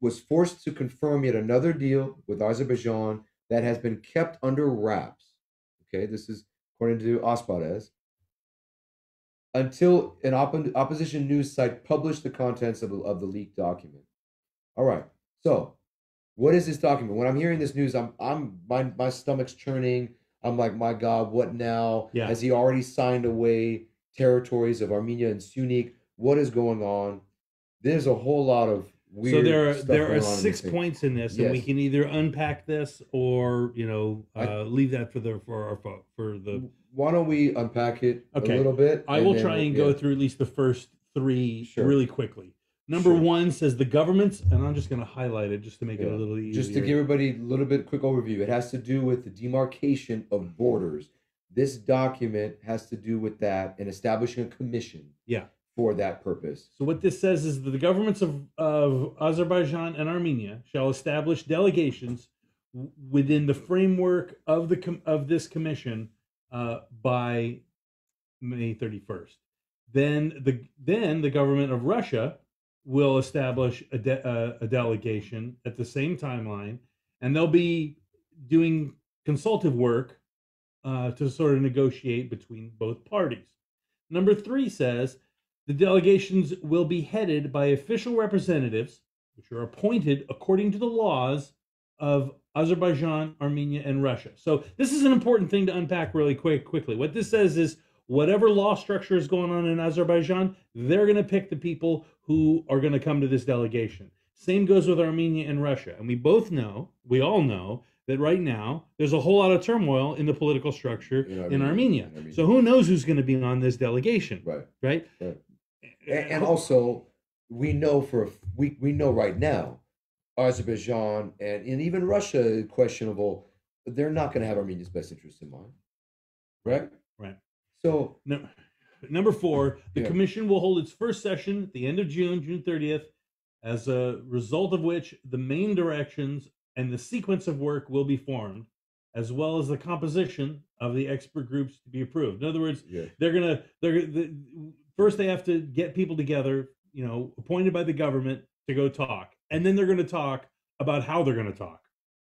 was forced to confirm yet another deal with Azerbaijan that has been kept under wraps. Okay, this is according to Asbarez. Until an oppo- opposition news site published the contents of, the- of the leaked document. All right, so what is this document? When I'm hearing this news, I'm I'm my my stomach's churning. I'm like, my God, what now? Yeah. Has he already signed away territories of Armenia and Syunik? What is going on? There's a whole lot of weird. so there are there are on in six points in this and we can either unpack this or you know I- uh, leave that for the for our fo- for the Why don't we unpack it Okay. a little bit? I will try we'll- and go yeah. through at least the first three Sure. really quickly. Number Sure. one says the governments, and I'm just going to highlight it just to make it a little easier. Just to give everybody a little bit quick overview, it has to do with the demarcation of borders. This document has to do with that and establishing a commission Yeah. for that purpose. So what this says is that the governments of, of Azerbaijan and Armenia shall establish delegations within the framework of the com- of this commission uh, by May 31st. Then the then the government of Russia will establish a, de- uh, a delegation at the same timeline, and they'll be doing consultative work uh, to sort of negotiate between both parties. Number three says the delegations will be headed by official representatives, which are appointed according to the laws of Azerbaijan, Armenia, and Russia. So this is an important thing to unpack really quick quickly. What this says is whatever law structure is going on in Azerbaijan, they're going to pick the people who are going to come to this delegation. Same goes with Armenia and Russia. And we both know, we all know, that right now there's a whole lot of turmoil in the political structure In in Armenia, Armenia. in Armenia. So who knows who's going to be on this delegation, Right. right? Right. Eh, and, and also, we know for we we know right now, Azerbaijan and, and even Russia questionable. They're not going to have Armenia's best interest in mind, right? Right. So No, number four, the Yeah. commission will hold its first session at the end of June, June 30th, as a result of which the main directions and the sequence of work will be formed, as well as the composition of the expert groups to be approved. In other words, yeah, they're gonna they're the, first they have to get people together, you know, appointed by the government to go talk, and then they're gonna talk about how they're gonna talk.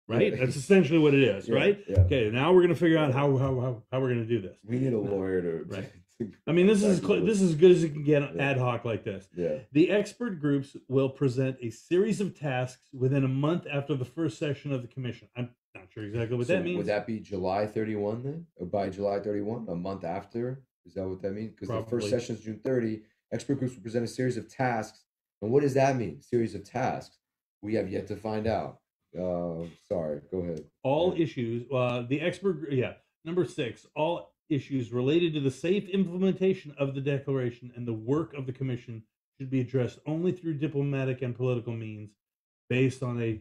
Right? Yeah. That's essentially what it is, yeah, right? Yeah. Okay, now we're gonna figure out how how how, how we're gonna do this. We need a lawyer to. Right. I mean, this is cl- this is as good as it can get Yeah. ad hoc like this. Yeah. The expert groups will present a series of tasks within a month after the first session of the commission. I'm not sure exactly what So that means. Would that be July 31 then? Or by July 31, a month after? Is that what that means? Because the first session is June 30. Expert groups will present a series of tasks. And what does that mean? Series of tasks. We have yet to find out. Uh, sorry, go ahead. all Yeah. issues, uh, the expert, yeah, number six, all issues related to the safe implementation of the declaration and the work of the commission should be addressed only through diplomatic and political means, based on a.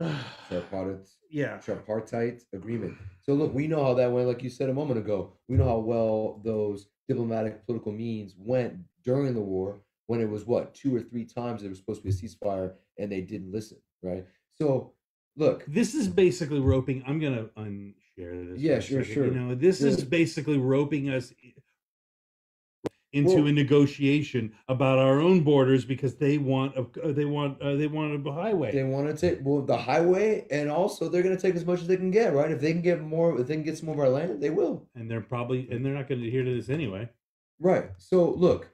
Tripartite, yeah, tripartite agreement. So look, we know how that went. Like you said a moment ago, we know how well those diplomatic political means went during the war. When it was what two or three times there was supposed to be a ceasefire and they didn't listen, right? So look, this is basically roping. I'm gonna Yeah, sure, sure. You know, this is basically roping us into Well- a negotiation about our own borders because they want a uh, they want uh, they want a highway. They want to take well the highway, and also they're going to take as much as they can get, right? If they can get more, if they can get some more of our land, they will. and they're probably and they're not going to adhere to this anyway. Right. So look,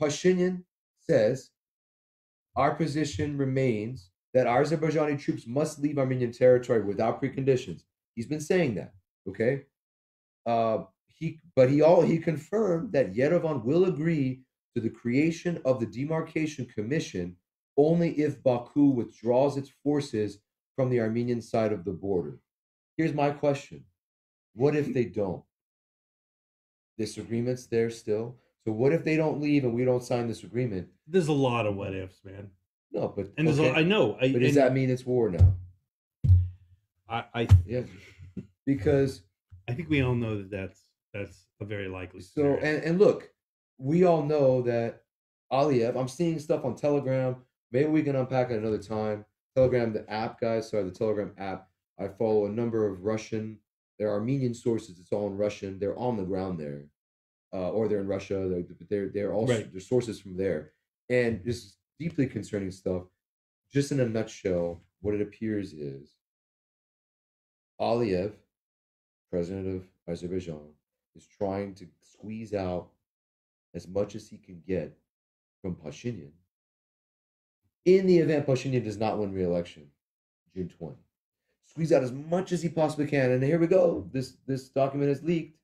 Pashinyan says our position remains that Azerbaijani troops must leave Armenian territory without preconditions. He's been saying that. Okay. Uh, he but he all he confirmed that Yerevan will agree to the creation of the demarcation commission only if Baku withdraws its forces from the Armenian side of the border. Here's my question. What if they don't? This agreement's there still. So what if they don't leave and we don't sign this agreement? There's a lot of what ifs, man. No, but And there's a, okay, I know. I, but does that mean it's war now? I, I Yeah, because I think we all know that that's that's a very likely. so scenario. and and look, we all know that Aliyev. I'm seeing stuff on Telegram. Maybe we can unpack it another time. Telegram, the app, guys. Sorry, the Telegram app. I follow a number of Russian. They're Armenian sources. It's all in Russian. They're on the ground there, uh, or they're in Russia. They're but they're they're also Right. they're sources from there, and this is deeply concerning stuff. Just in a nutshell, what it appears is Aliyev, president of Azerbaijan, is trying to squeeze out as much as he can get from Pashinyan in the event Pashinyan does not win re-election June 20. Squeeze out as much as he possibly can. And here we go. This this document is leaked.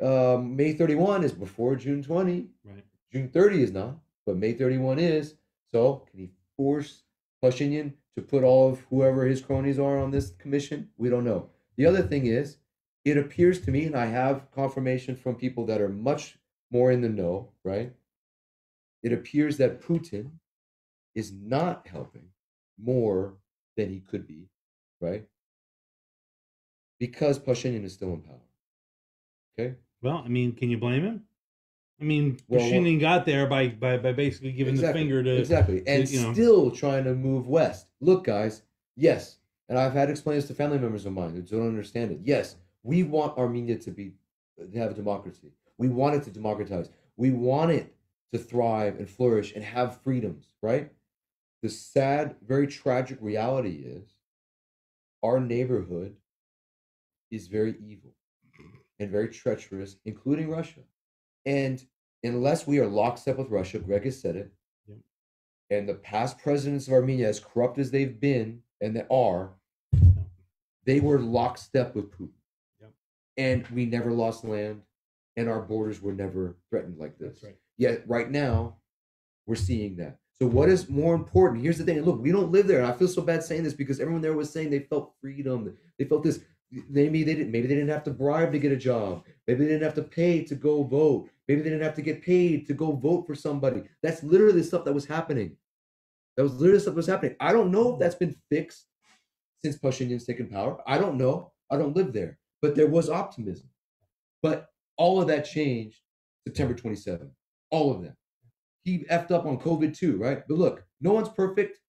Um, May 31 is before June 20. right. June 30 is not, but May 31 is. So can he force Pashinyan to put all of whoever his cronies are on this commission? We don't know. The other thing is, it appears to me, and I have confirmation from people that are much more in the know, right? It appears that Putin is not helping more than he could be, right? Because Pashinyan is still in power. Okay? Well, I mean, can you blame him? I mean, Well, Pashinyan got there by, by by basically giving the finger to exactly and you know. still trying to move west look guys yes and i've had to explain this to family members of mine who don't understand it. Yes we want armenia to be to have a democracy. We want it to democratize. We want it to thrive and flourish and have freedoms right? The sad very tragic reality is our neighborhood is very evil and very treacherous including russia. And unless we are lockstep with russia greg has said it and the past presidents of Armenia, as corrupt as they've been and they are, they were lockstep with Putin. Yep. And we never lost land, and our borders were never threatened like this. Right. Yet right now, we're seeing that. So what is more important? Here's the thing. Look, we don't live there, and I feel so bad saying this because everyone there was saying they felt freedom. They felt this. Maybe they didn't. Maybe they didn't have to bribe to get a job. Maybe they didn't have to pay to go vote. Maybe they didn't have to get paid to go vote for somebody. That's literally the stuff that was happening. That was literally stuff that was happening. I don't know if that's been fixed since Pashinyan's taken power. I don't know. I don't live there. But there was optimism. But all of that changed September 27th. All of them. He effed up on COVID too, right? But look, no one's perfect.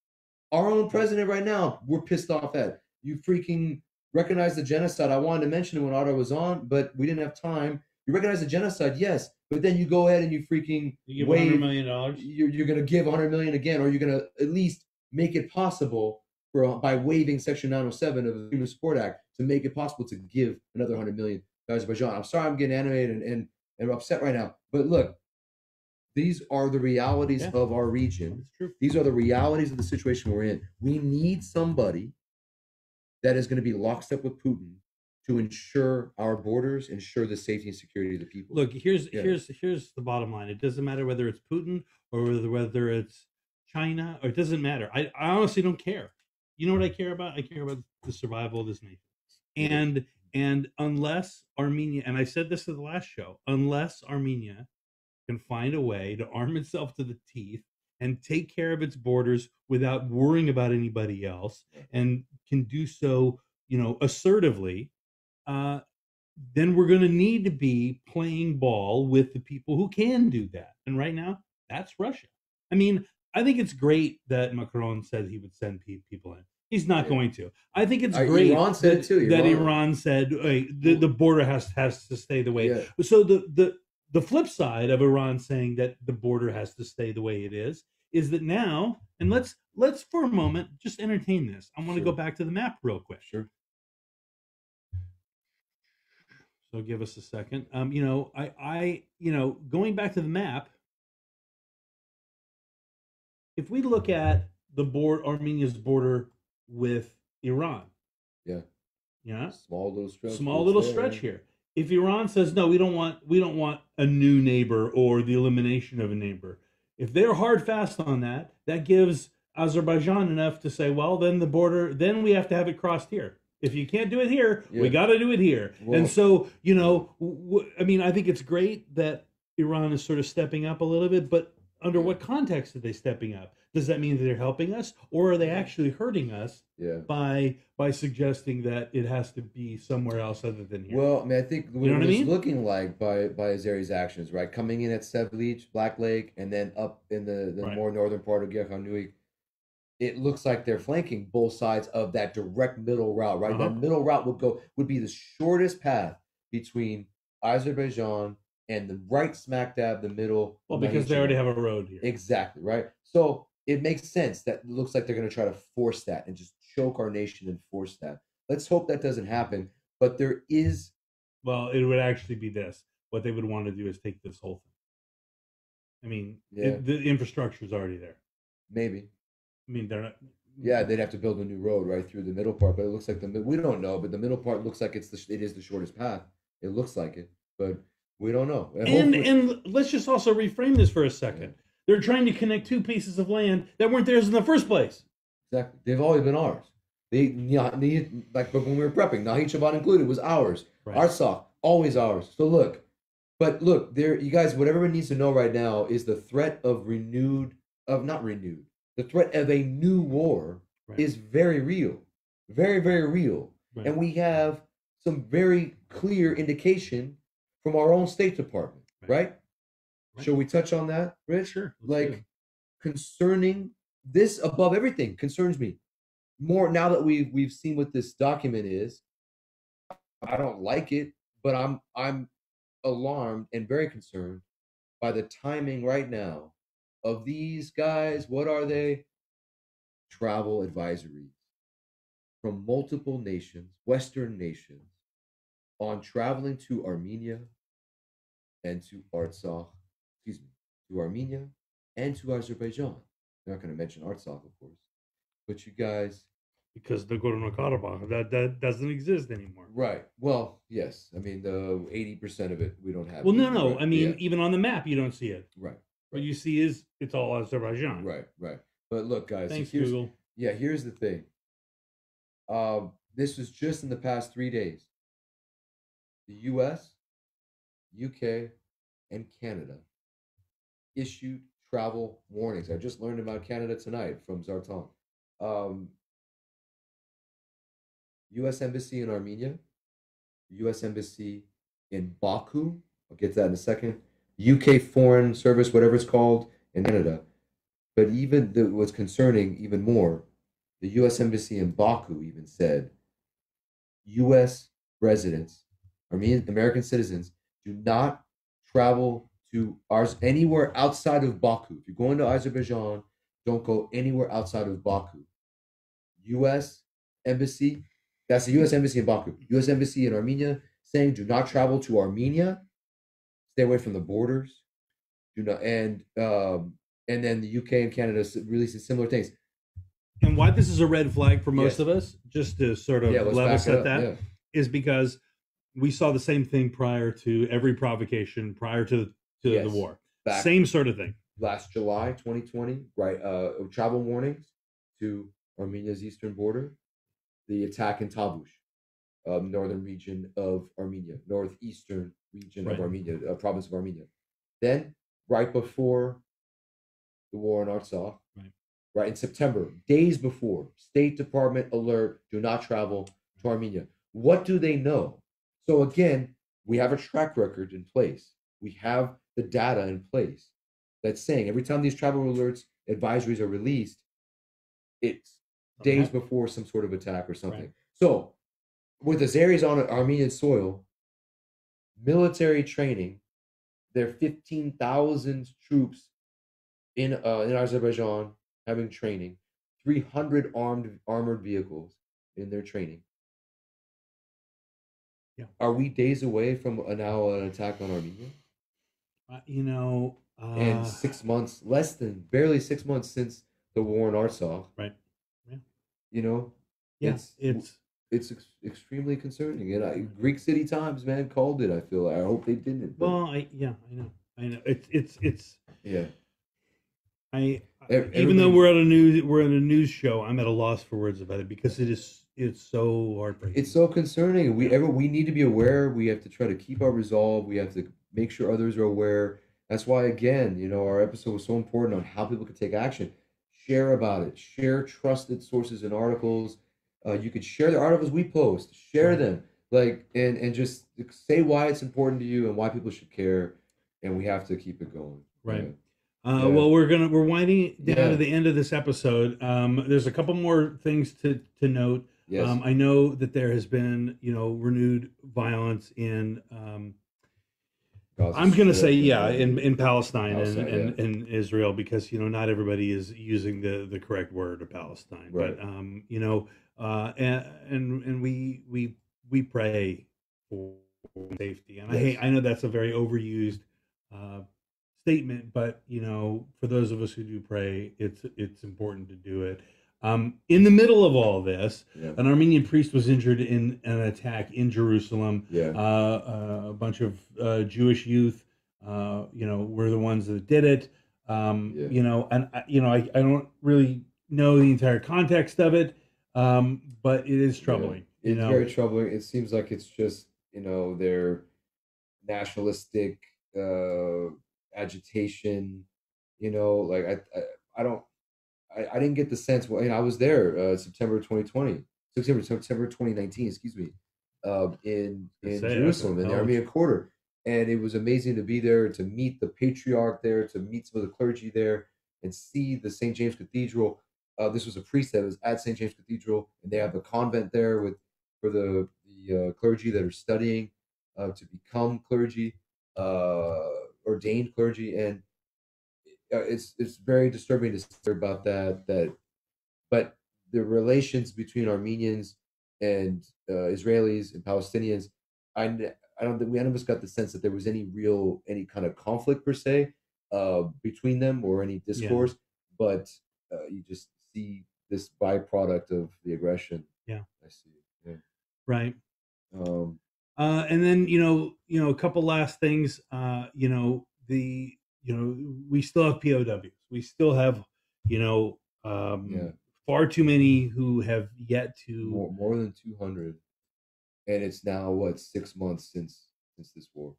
Our own president right now, we're pissed off at. You freaking recognize the genocide. I wanted to mention it when Otto was on, but we didn't have time. You recognize the genocide, yes, but then you go ahead and you freaking You give waive- hundred million dollars. you're, you're going to give 100 million again, or you're going to at least make it possible for by waiving Section 907 of the Freedom Support Act to make it possible to give another 100 million to Azerbaijan. I'm sorry, I'm getting animated and, and, and upset right now, but look, these are the realities Yeah. of our region. True. These are the realities of the situation we're in. We need somebody that is going to be lockstep with Putin to ensure our borders, ensure the safety and security of the people. Look, here's Yeah. here's here's the bottom line. It doesn't matter whether it's Putin or whether, whether it's China or it doesn't matter. I, I honestly don't care. You know what I care about? I care about the survival of this nation. And and unless Armenia, and I said this in the last show, unless Armenia can find a way to arm itself to the teeth and take care of its borders without worrying about anybody else and can do so, you know, assertively, uh, then we're going to need to be playing ball with the people who can do that. And right now, that's Russia. I mean, I think it's great that Macron said he would send people in. He's not Yeah. going to. I think it's Uh, great Iran said that, too, that Iran. Iran said "Hey, the, the border has has to stay the way. Yeah. So the the the flip side of Iran saying that the border has to stay the way it is is that now, and let's let's for a moment just entertain this. I want to go back to the map real quick. Sure. So give us a second. Um, you know, I, I, you know, going back to the map, if we look at the board, Armenia's border with Iran, Yeah. yeah, Small little stretch. small little there, stretch yeah. here. If Iran says no, we don't want, we don't want a new neighbor or the elimination of a neighbor. If they're hard fast on that, that gives Azerbaijan enough to say, well, then the border, then we have to have it crossed here. If you can't do it here, we got to do it here. Well- and so, you know, w- I mean, I think it's great that Iran is sort of stepping up a little bit, but under what context are they stepping up? Does that mean that they're helping us, or are they actually hurting us Yeah. by by suggesting that it has to be somewhere else other than here? Well, I mean, I think what know what I mean? looking like by by Azeri's actions, right? Coming in at Sev Lich, Black Lake, and then up in the, the Right. more northern part of Gegharkunik, it looks like they're flanking both sides of that direct middle route, right? Uh-huh. That middle route would go would be the shortest path between Azerbaijan and the right smack dab the middle. well, because they already have a road here. Exactly, right? So it makes sense that it looks like they're going to try to force that and just choke our nation and force that. Let's hope that doesn't happen. But there is, Well, it would actually be this. What they would want to do is take this whole thing. I mean, it- the infrastructure is already there. maybe, I mean, they're not. yeah, they'd have to build a new road right through the middle part. But it looks like the we don't know. But the middle part looks like it's the it is the shortest path. It looks like it, but we don't know. And hopefully- and let's just also reframe this for a second. They're trying to connect two pieces of land that weren't theirs in the first place. Exactly. They've always been ours. They Nya- Nya- like when we were prepping, Nahichevan included was ours. Right. Artsakh, always ours. So look, but look, there you guys, What everyone needs to know right now is the threat of renewed, of not renewed, the threat of a new war Right. is very real. Very, very real. Right. And we have some very clear indication from our own State Department, Right. right? Right. Shall we touch on that, Rich? Sure. let's like concerning this above everything concerns me more now that we've we've seen what this document is i don't like it but i'm i'm alarmed and very concerned by the timing right now of these guys what are they travel advisories from multiple nations western nations on traveling to armenia and to artsakh excuse me to armenia and to Azerbaijan. They're not going to mention Artsakh, of course. But you guys, because the Gorno Karabakh that that doesn't exist anymore. right? Well, yes. I mean, the eighty percent of it we don't have. Well, no, no. right? I mean, Yeah, even on the map, you don't see it. right, What you see is it's all Azerbaijan. right, right. But look, guys. Thanks, here's, Google. Yeah, here's the thing. Um, this was just in the past three days. The U.S. UK, and Canada issued travel warnings. I just learned about Canada tonight from Zartan. Um, U.S. Embassy in Armenia, U.S. Embassy in Baku. I'll get to that in a second. UK Foreign Service, whatever it's called, in Canada. But even the, what's concerning even more, the U.S. Embassy in Baku even said U.S. residents, Armenian American citizens, do not travel to ours anywhere outside of Baku. If you're going to Azerbaijan, don't go anywhere outside of Baku. U.S. Embassy, that's the U.S. Embassy in Baku. U.S. Embassy in Armenia saying do not travel to Armenia, stay away from the borders, do not, and um, and then the UK and Canada releasing similar things. And why this is a red flag for most Yes. of us, just to sort of Yeah, level set that, is yeah. because we saw the same thing prior to every provocation, prior to to the war. Back Same sort of thing. last July 2020, right? Uh, travel warnings to Armenia's eastern border, the attack in Tavush, um, northern region of Armenia, northeastern region Right. of Armenia, uh, province of Armenia. Then, right before the war in Artsakh, Right. right in September, days before, State Department alert: do not travel to Armenia. What do they know? So again, we have a track record in place. We have the data in place that's saying every time these travel alerts advisories are released, it's days Okay. before some sort of attack or something. Right. So, with Azeris on Armenian soil, military training, there are 15,000 troops in uh, in Azerbaijan having training, 300 armed armored vehicles in their training. Yeah. Are we days away from a, now an attack on Armenia? Uh, you know, uh, and six months, less than barely six months since the war in Artsakh. Right. Yeah. You know, yeah, it's it's it's ex- extremely concerning. And I, Greek City Times, man, called it. I feel. I hope they didn't. but well, I yeah, I know, I know. It's it's it's. yeah, I Ev- even though we're at a news we're at a news show, I'm at a loss for words about it because it is it's so heartbreaking. it's so concerning. We ever we need to be aware. We have to try to keep our resolve. We have to make sure others are aware. That's why, again, you know, our episode was so important on how people can take action. Share about it. Share trusted sources and articles. Uh, you could share the articles we post. Share them, like, and and just say why it's important to you and why people should care. And we have to keep it going. Right. Yeah. Uh, Yeah. Well, we're gonna we're winding down Yeah. to the end of this episode. Um, there's a couple more things to to note. Yes. Um, I know that there has been you know renewed violence in. Um, Gaza I'm gonna Strip say yeah in, in Palestine, Palestine, and, and, and Israel because you know not everybody is using the the correct word of Palestine, Right. but um, you know uh, and and and we we we pray for safety, and I hate, I know that's a very overused uh, statement, but you know for those of us who do pray, it's it's important to do it. Um, in the middle of all this, Yeah. an Armenian priest was injured in an attack in Jerusalem Yeah. uh, uh, a bunch of uh, Jewish youth, uh, you know, were the ones that did it. Um, Yeah. You know, and you know, I, I don't really know the entire context of it, um, but it is troubling. Yeah. You It's know, very troubling. It seems like it's just you know their nationalistic uh, agitation. You know, like I, I, I don't, I, I didn't get the sense. Well, you know, I was there uh, September 2020, September September 2019. Excuse me, um, in in say, Jerusalem in the. Armenian Quarter, and it was amazing to be there to meet the patriarch there, to meet some of the clergy there, and see the St. James Cathedral. Uh, this was a priest that was at St. James Cathedral, and they have a convent there with for the the uh, clergy that are studying uh, to become clergy, uh, ordained clergy, and uh, it's it's very disturbing to hear about that. That, but the relations between Armenians and uh, Israelis and Palestinians, I I don't think we none of us got the sense that there was any real any kind of conflict per se uh, between them or any discourse, but uh, you just see this byproduct of the aggression. Yeah. I see. Yeah. right. Um, Uh, and then you know, you know, a couple last things. Uh, you know, the you know, we still have POWs. We still have, you know, um, Yeah. far too many who have yet to. more, more than 200 and it's now what six months since since this war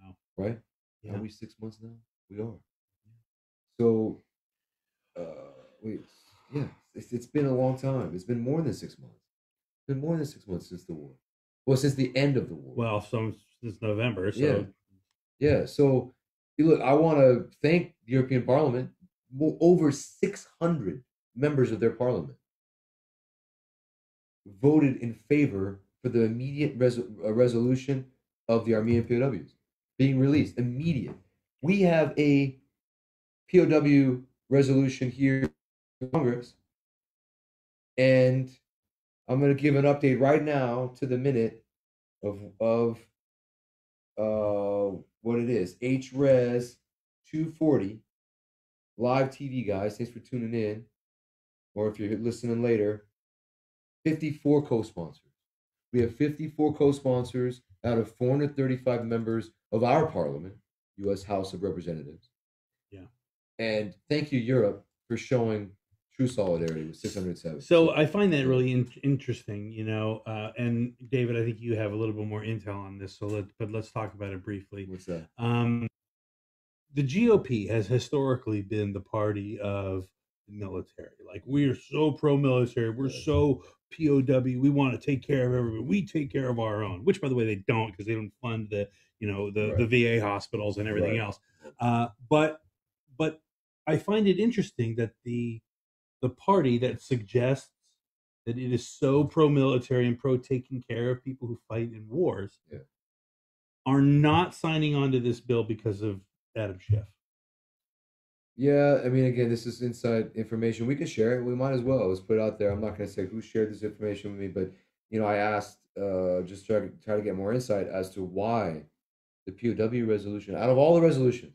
Wow. right? Yeah. Are we six months now? We are. So, uh, wait, yeah, it's, it's been a long time. It's been more than six months. It's been more than six months since the war. Well, since the end of the war. Well, some since November. So Yeah. Yeah. So, you look, I want to thank the European Parliament. Over 600 members of their parliament voted in favor for the immediate res- uh, resolution of the Armenian POWs being released. Immediate. We have a POW resolution here Congress, and I'm going to give an update right now to the minute of of uh what it is. HRES 240 live TV guys. Thanks for tuning in. Or if you're listening later, 54 co-sponsors. We have 54 co-sponsors out of 435 members of our parliament, US House of Representatives. Yeah. And thank you Europe for showing true solidarity with 607. So I find that really in- interesting, you know. Uh, and David, I think you have a little bit more intel on this. So let, but let's talk about it briefly. what's that? Um, the GOP has historically been the party of the military. Like we are so pro-military, we're so POW. We want to take care of everybody. We take care of our own. Which, by the way, they don't because they don't fund the you know the the VA hospitals and everything Right. else. Uh, but but I find it interesting that the the party that suggests that it is so pro-military and pro taking care of people who fight in wars Yeah. are not signing on to this bill because of Adam Schiff. Yeah, I mean, again, this is inside information. We can share it. We might as well. Let's put out there. I'm not going to say who shared this information with me, but you know, I asked uh, just try to try to get more insight as to why the POW resolution, out of all the resolutions,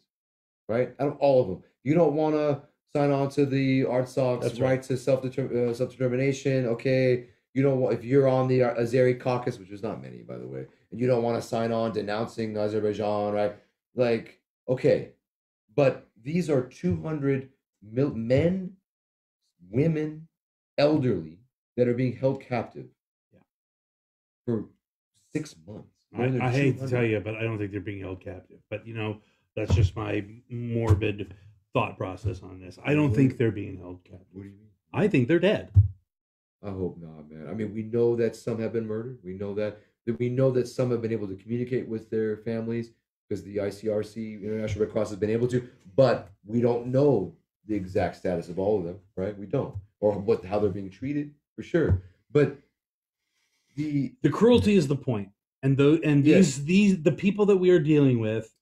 right, out of all of them, you don't want to sign on to the Artsakh's That's right. right. to self uh, self determination. Okay, you don't want if you're on the Azeri caucus, which is not many, by the way, and you don't want to sign on denouncing Azerbaijan, right? Like, okay, but these are 200 mil- men, women, elderly that are being held captive Yeah. for six months. I, I hate to tell you, but I don't think they're being held captive. But you know, that's just my morbid thought process on this. I don't think they're being held captive. What do you mean? I think they're dead. I hope not, man. I mean, we know that some have been murdered. We know that, that we know that some have been able to communicate with their families because the ICRC, International Red Cross, has been able to, but we don't know the exact status of all of them, right? We don't, or what how they're being treated for sure. But the The cruelty is the point, and the and Yes. these these the people that we are dealing with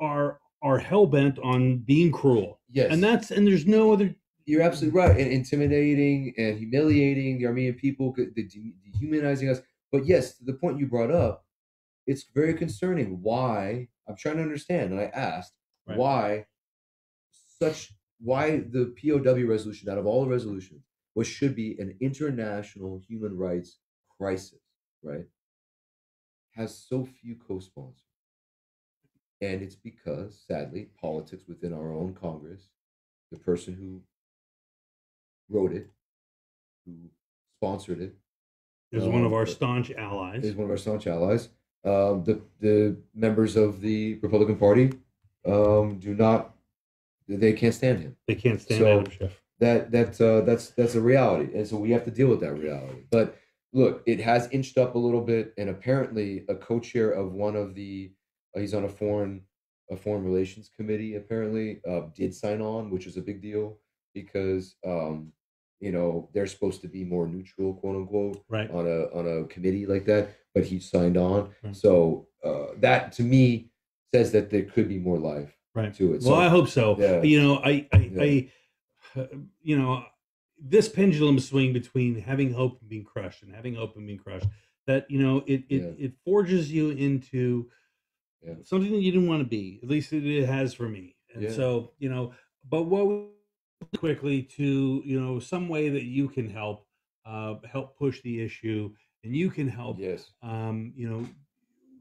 are are hell bent on being cruel, yes, and that's and there's no other. You're absolutely right. And intimidating and humiliating the Armenian people, de- dehumanizing us. But yes, to the point you brought up, it's very concerning. Why? I'm trying to understand. And I asked Right. why such why the POW resolution out of all the resolutions was should be an international human rights crisis, right? Has so few co-sponsors. And it's because, sadly, politics within our own Congress, the person who wrote it, who sponsored it, Is one of Uh, our staunch allies. is one of our staunch allies. Um, the the members of the Republican Party um, do not, they can't stand him. They can't stand So- Adam Schiff. That that uh, that's that's a reality, and so we have to deal with that reality. But look, it has inched up a little bit, and apparently, a co-chair of one of the uh, he's on a foreign a foreign relations committee. Apparently, uh, did sign on, which is a big deal because um, you know they're supposed to be more neutral, quote unquote Right. on a on a committee like that, but he signed on. Right. So uh, that to me says that there could be more life Right. to it. Well, so, I hope so. yeah. You know, I, I, Yeah. I, you know, this pendulum swing between having hope and being crushed, and having hope and being crushed. That you know, it it, Yeah. it forges you into Yeah. something that you didn't want to be. At least it, has for me. And Yeah. so you know, but what quickly to you know some way that you can help uh, help push the issue, and you can help yes, um, you know,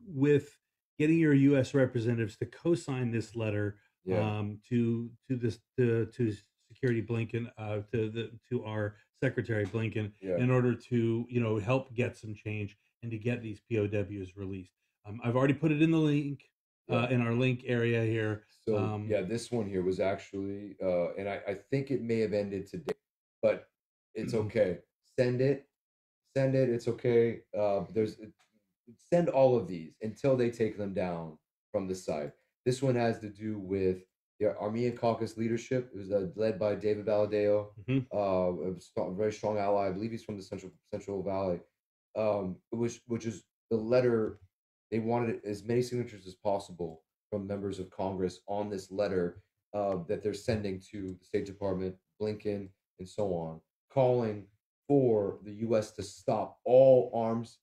with getting your U.S. representatives to co-sign this letter yeah, um, to to this to, to Security Blinken uh, to the to our Secretary Blinken in order to you know help get some change and to get these POWs released. Um, I've already put it in the link uh, in our link area here. So Um, yeah, this one here was actually, uh, and I, I think it may have ended today, but it's Mhm. okay. Send it, send it. It's okay. Uh, there's send all of these until they take them down from the site. This one has to do with the Armenian Caucus leadership. It was uh, led by David Valadao, Mhm. uh, a very strong ally. I believe he's from the Central Central Valley. Um, which which is the letter they wanted as many signatures as possible from members of Congress on this letter uh, that they're sending to the State Department, Blinken, and so on, calling for the U.S. to stop all arms,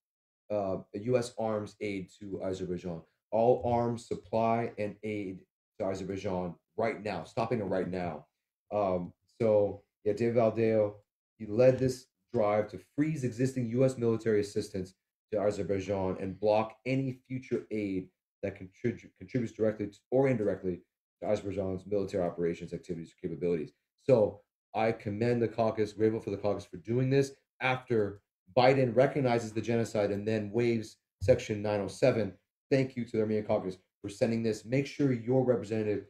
uh, U.S. arms aid to Azerbaijan, all arms supply and aid to Azerbaijan right now, stopping it right now. Um, so yeah, David Valadao, he led this drive to freeze existing U.S. military assistance to Azerbaijan and block any future aid that contrib- contributes directly to, or indirectly to Azerbaijan's military operations, activities, or capabilities. So I commend the caucus, grateful for the caucus for doing this after Biden recognizes the genocide and then waives Section 907. Thank you to the Armenian caucus for sending this. Make sure your representative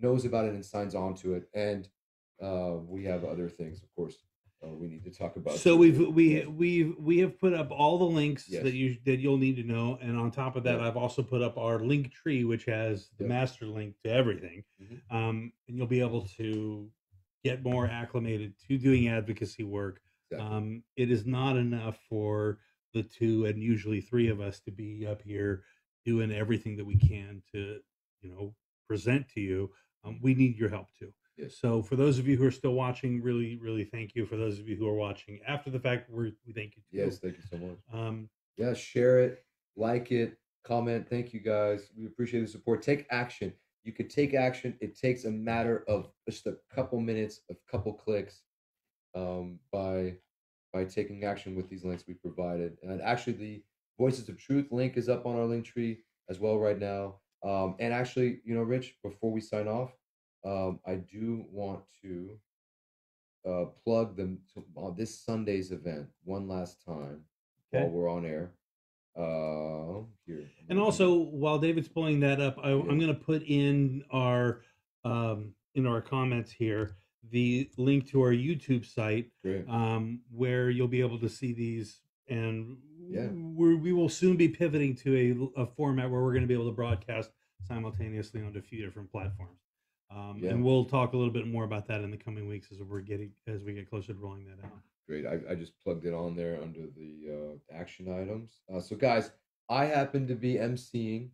knows about it and signs on to it. And uh, we have other things, of course, uh, we need to talk about. So we've we we've we have put up all the links Yes. that you that you'll need to know, and on top of that, Yeah. I've also put up our link tree, which has the Yeah. master link to everything, Mhm. um, and you'll be able to get more acclimated to doing advocacy work. Exactly. Um, it is not enough for the two and usually three of us to be up here doing everything that we can to you know present to you. Um, we need your help too. So for those of you who are still watching, really, really thank you. For those of you who are watching after the fact, we're, we thank you too. Yes, thank you so much. Um, Yeah, share it, like it, comment. Thank you guys. We appreciate the support. Take action. You could take action. It takes a matter of just a couple minutes, a couple clicks, um, by by taking action with these links we provided. And actually, the Voices of Truth link is up on our link tree as well right now. Um, and actually, you know, Rich, before we sign off, um, I do want to uh, plug them to, uh, this Sunday's event one last time Okay. while we're on air. Uh, here. and also, while David's pulling that up, I. I'm going to put in our um, in our comments here the link to our YouTube site, um, where you'll be able to see these. And Yeah. we're, we will soon be pivoting to a, a format where we're going to be able to broadcast simultaneously onto a few different platforms. Um, Yeah. And we'll talk a little bit more about that in the coming weeks as we're getting as we get closer to rolling that out. Great. I, I just plugged it on there under the uh, action items. Uh, so, guys, I happen to be emceeing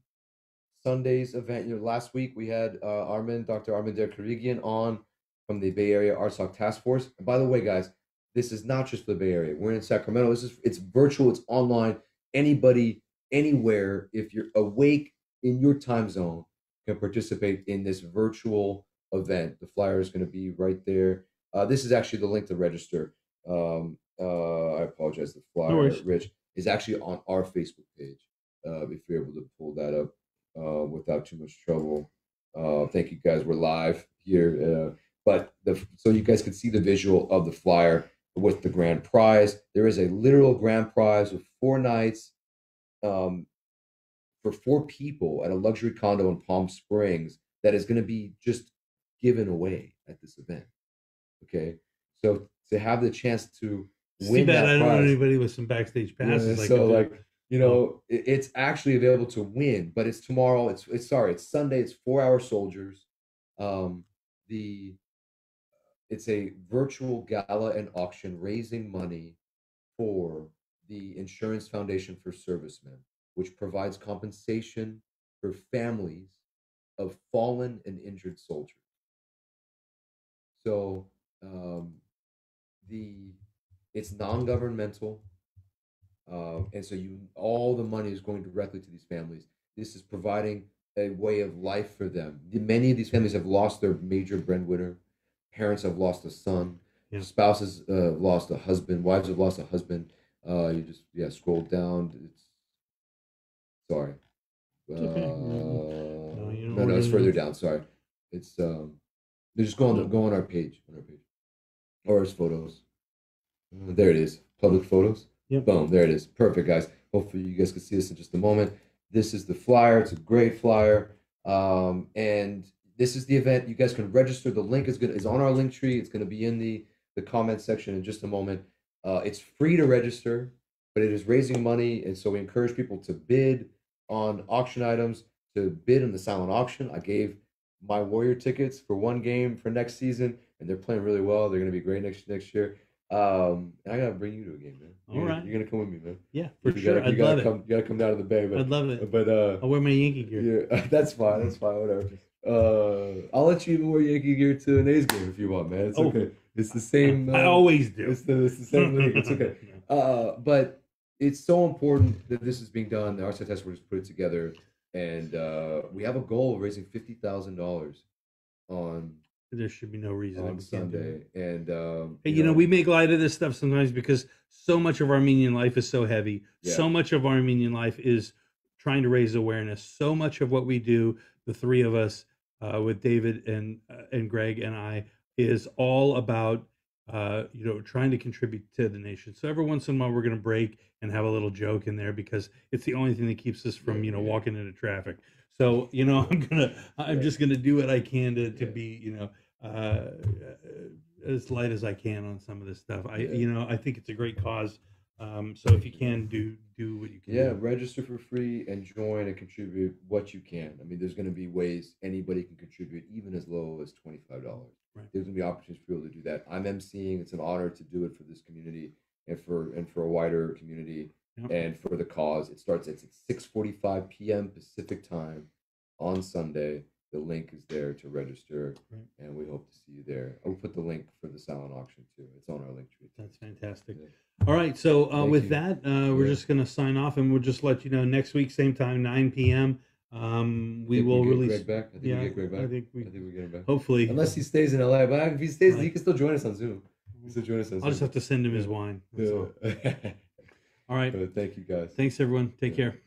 Sunday's event. You know, last week we had uh, Armin, Dr. Armin Der Karigian on from the Bay Area Artsakh Task Force. And by the way, guys, this is not just for the Bay Area. We're in Sacramento. This is it's virtual. It's online. Anybody, anywhere, if you're awake in your time zone, can participate in this virtual event. The flyer is going to be right there. Uh, this is actually the link to register. Um, uh, I apologize. The flyer, worries. Rich, is actually on our Facebook page. Uh, if you're able to pull that up uh, without too much trouble. Uh, thank you guys. We're live here, uh, but the so you guys can see the visual of the flyer with the grand prize. There is a literal grand prize with four nights um, for four people at a luxury condo in Palm Springs that is going to be just given away at this event. Okay, so to have the chance to win bad that I don't know anybody with some backstage Yeah, passes. So like you know, it, it's actually available to win, but it's tomorrow. It's it's sorry, it's Sunday. It's For Our Soldiers. Um, the it's a virtual gala and auction raising money for the Insurance Foundation for Servicemen, which provides compensation for families of fallen and injured soldiers. So um, the it's non-governmental, um, and so you all the money is going directly to these families. This is providing a way of life for them. Many of these families have lost their major breadwinner. Parents have lost a son. Yeah. Spouses uh, lost a husband. Wives have lost a husband. Uh, you just yeah scroll down. It's sorry. Okay. Uh, No, you know no, no, it's further down. Sorry, it's um. they Just go on the, go on our page on our page, or it's photos. Uh, There it is. Public photos. Yep. Boom. There it is. Perfect, guys. Hopefully you guys can see this in just a moment. This is the flyer. It's a great flyer. Um, and this is the event. You guys can register. The link is gonna is on our link tree. It's gonna be in the the comment section in just a moment. Uh, it's free to register, but it is raising money, and so we encourage people to bid on auction items, to bid in the silent auction. I gave my Warrior tickets for one game for next season, and they're playing really well. They're gonna be great next next year. Um, and I gotta bring you to a game, man. All You're, right. you're gonna come with me, man. Yeah, for you sure. Gotta, you I'd gotta love it. come. You gotta come down to the bay, but I'd love it. but uh, I'll wear my Yankee gear. yeah, that's fine. That's fine. Whatever. Uh, I'll let you even wear Yankee gear to an A's game if you want, man. It's Oh. okay. It's the same. I uh, always do. It's the, it's the same league. It's okay. Uh, but it's so important that this is being done. The Arts Force put it together, and uh, we have a goal of raising fifty thousand dollars on there should be no reason on that we can't do it. Sunday. And um, Hey, you know, we make light of this stuff sometimes because so much of Armenian life is so heavy. Yeah. So much of Armenian life is trying to raise awareness. So much of what we do, the three of us, uh, with David and uh, and Greg and I, is all about uh, you know trying to contribute to the nation. So every once in a while, we're going to break and have a little joke in there because it's the only thing that keeps us from you know walking into traffic. So you know, I'm gonna I'm just gonna do what I can to to be you know uh, as light as I can on some of this stuff. I, you know, I think it's a great cause. Um, so if you can do do what you can. Yeah, do. register for free and join and contribute what you can. I mean, there's going to be ways anybody can contribute, even as low as twenty five dollars. Right. There's going to be opportunities for people to do that. I'm emceeing. It's an honor to do it for this community and for and for a wider community Yep. and for the cause. It starts at six forty five p.m. Pacific time on Sunday. The link is there to register, Right. and we hope to see you there. I'll put the link for the silent auction too. It's on our link tree. That's fantastic. Yeah. All right, so uh, with you. that, uh, we're Yeah. just gonna sign off, and we'll just let you know next week, same time, nine p.m. Um, we will get release. Greg back. I think yeah, we get Greg back. I think we. I think we get him back. Hopefully, Unless he stays in LA, but if he stays, he can still join us on Zoom. He can still join us on Zoom. I'll just have to send him his wine. That's all. All right. But thank you guys. Thanks, everyone. Take Yeah. care.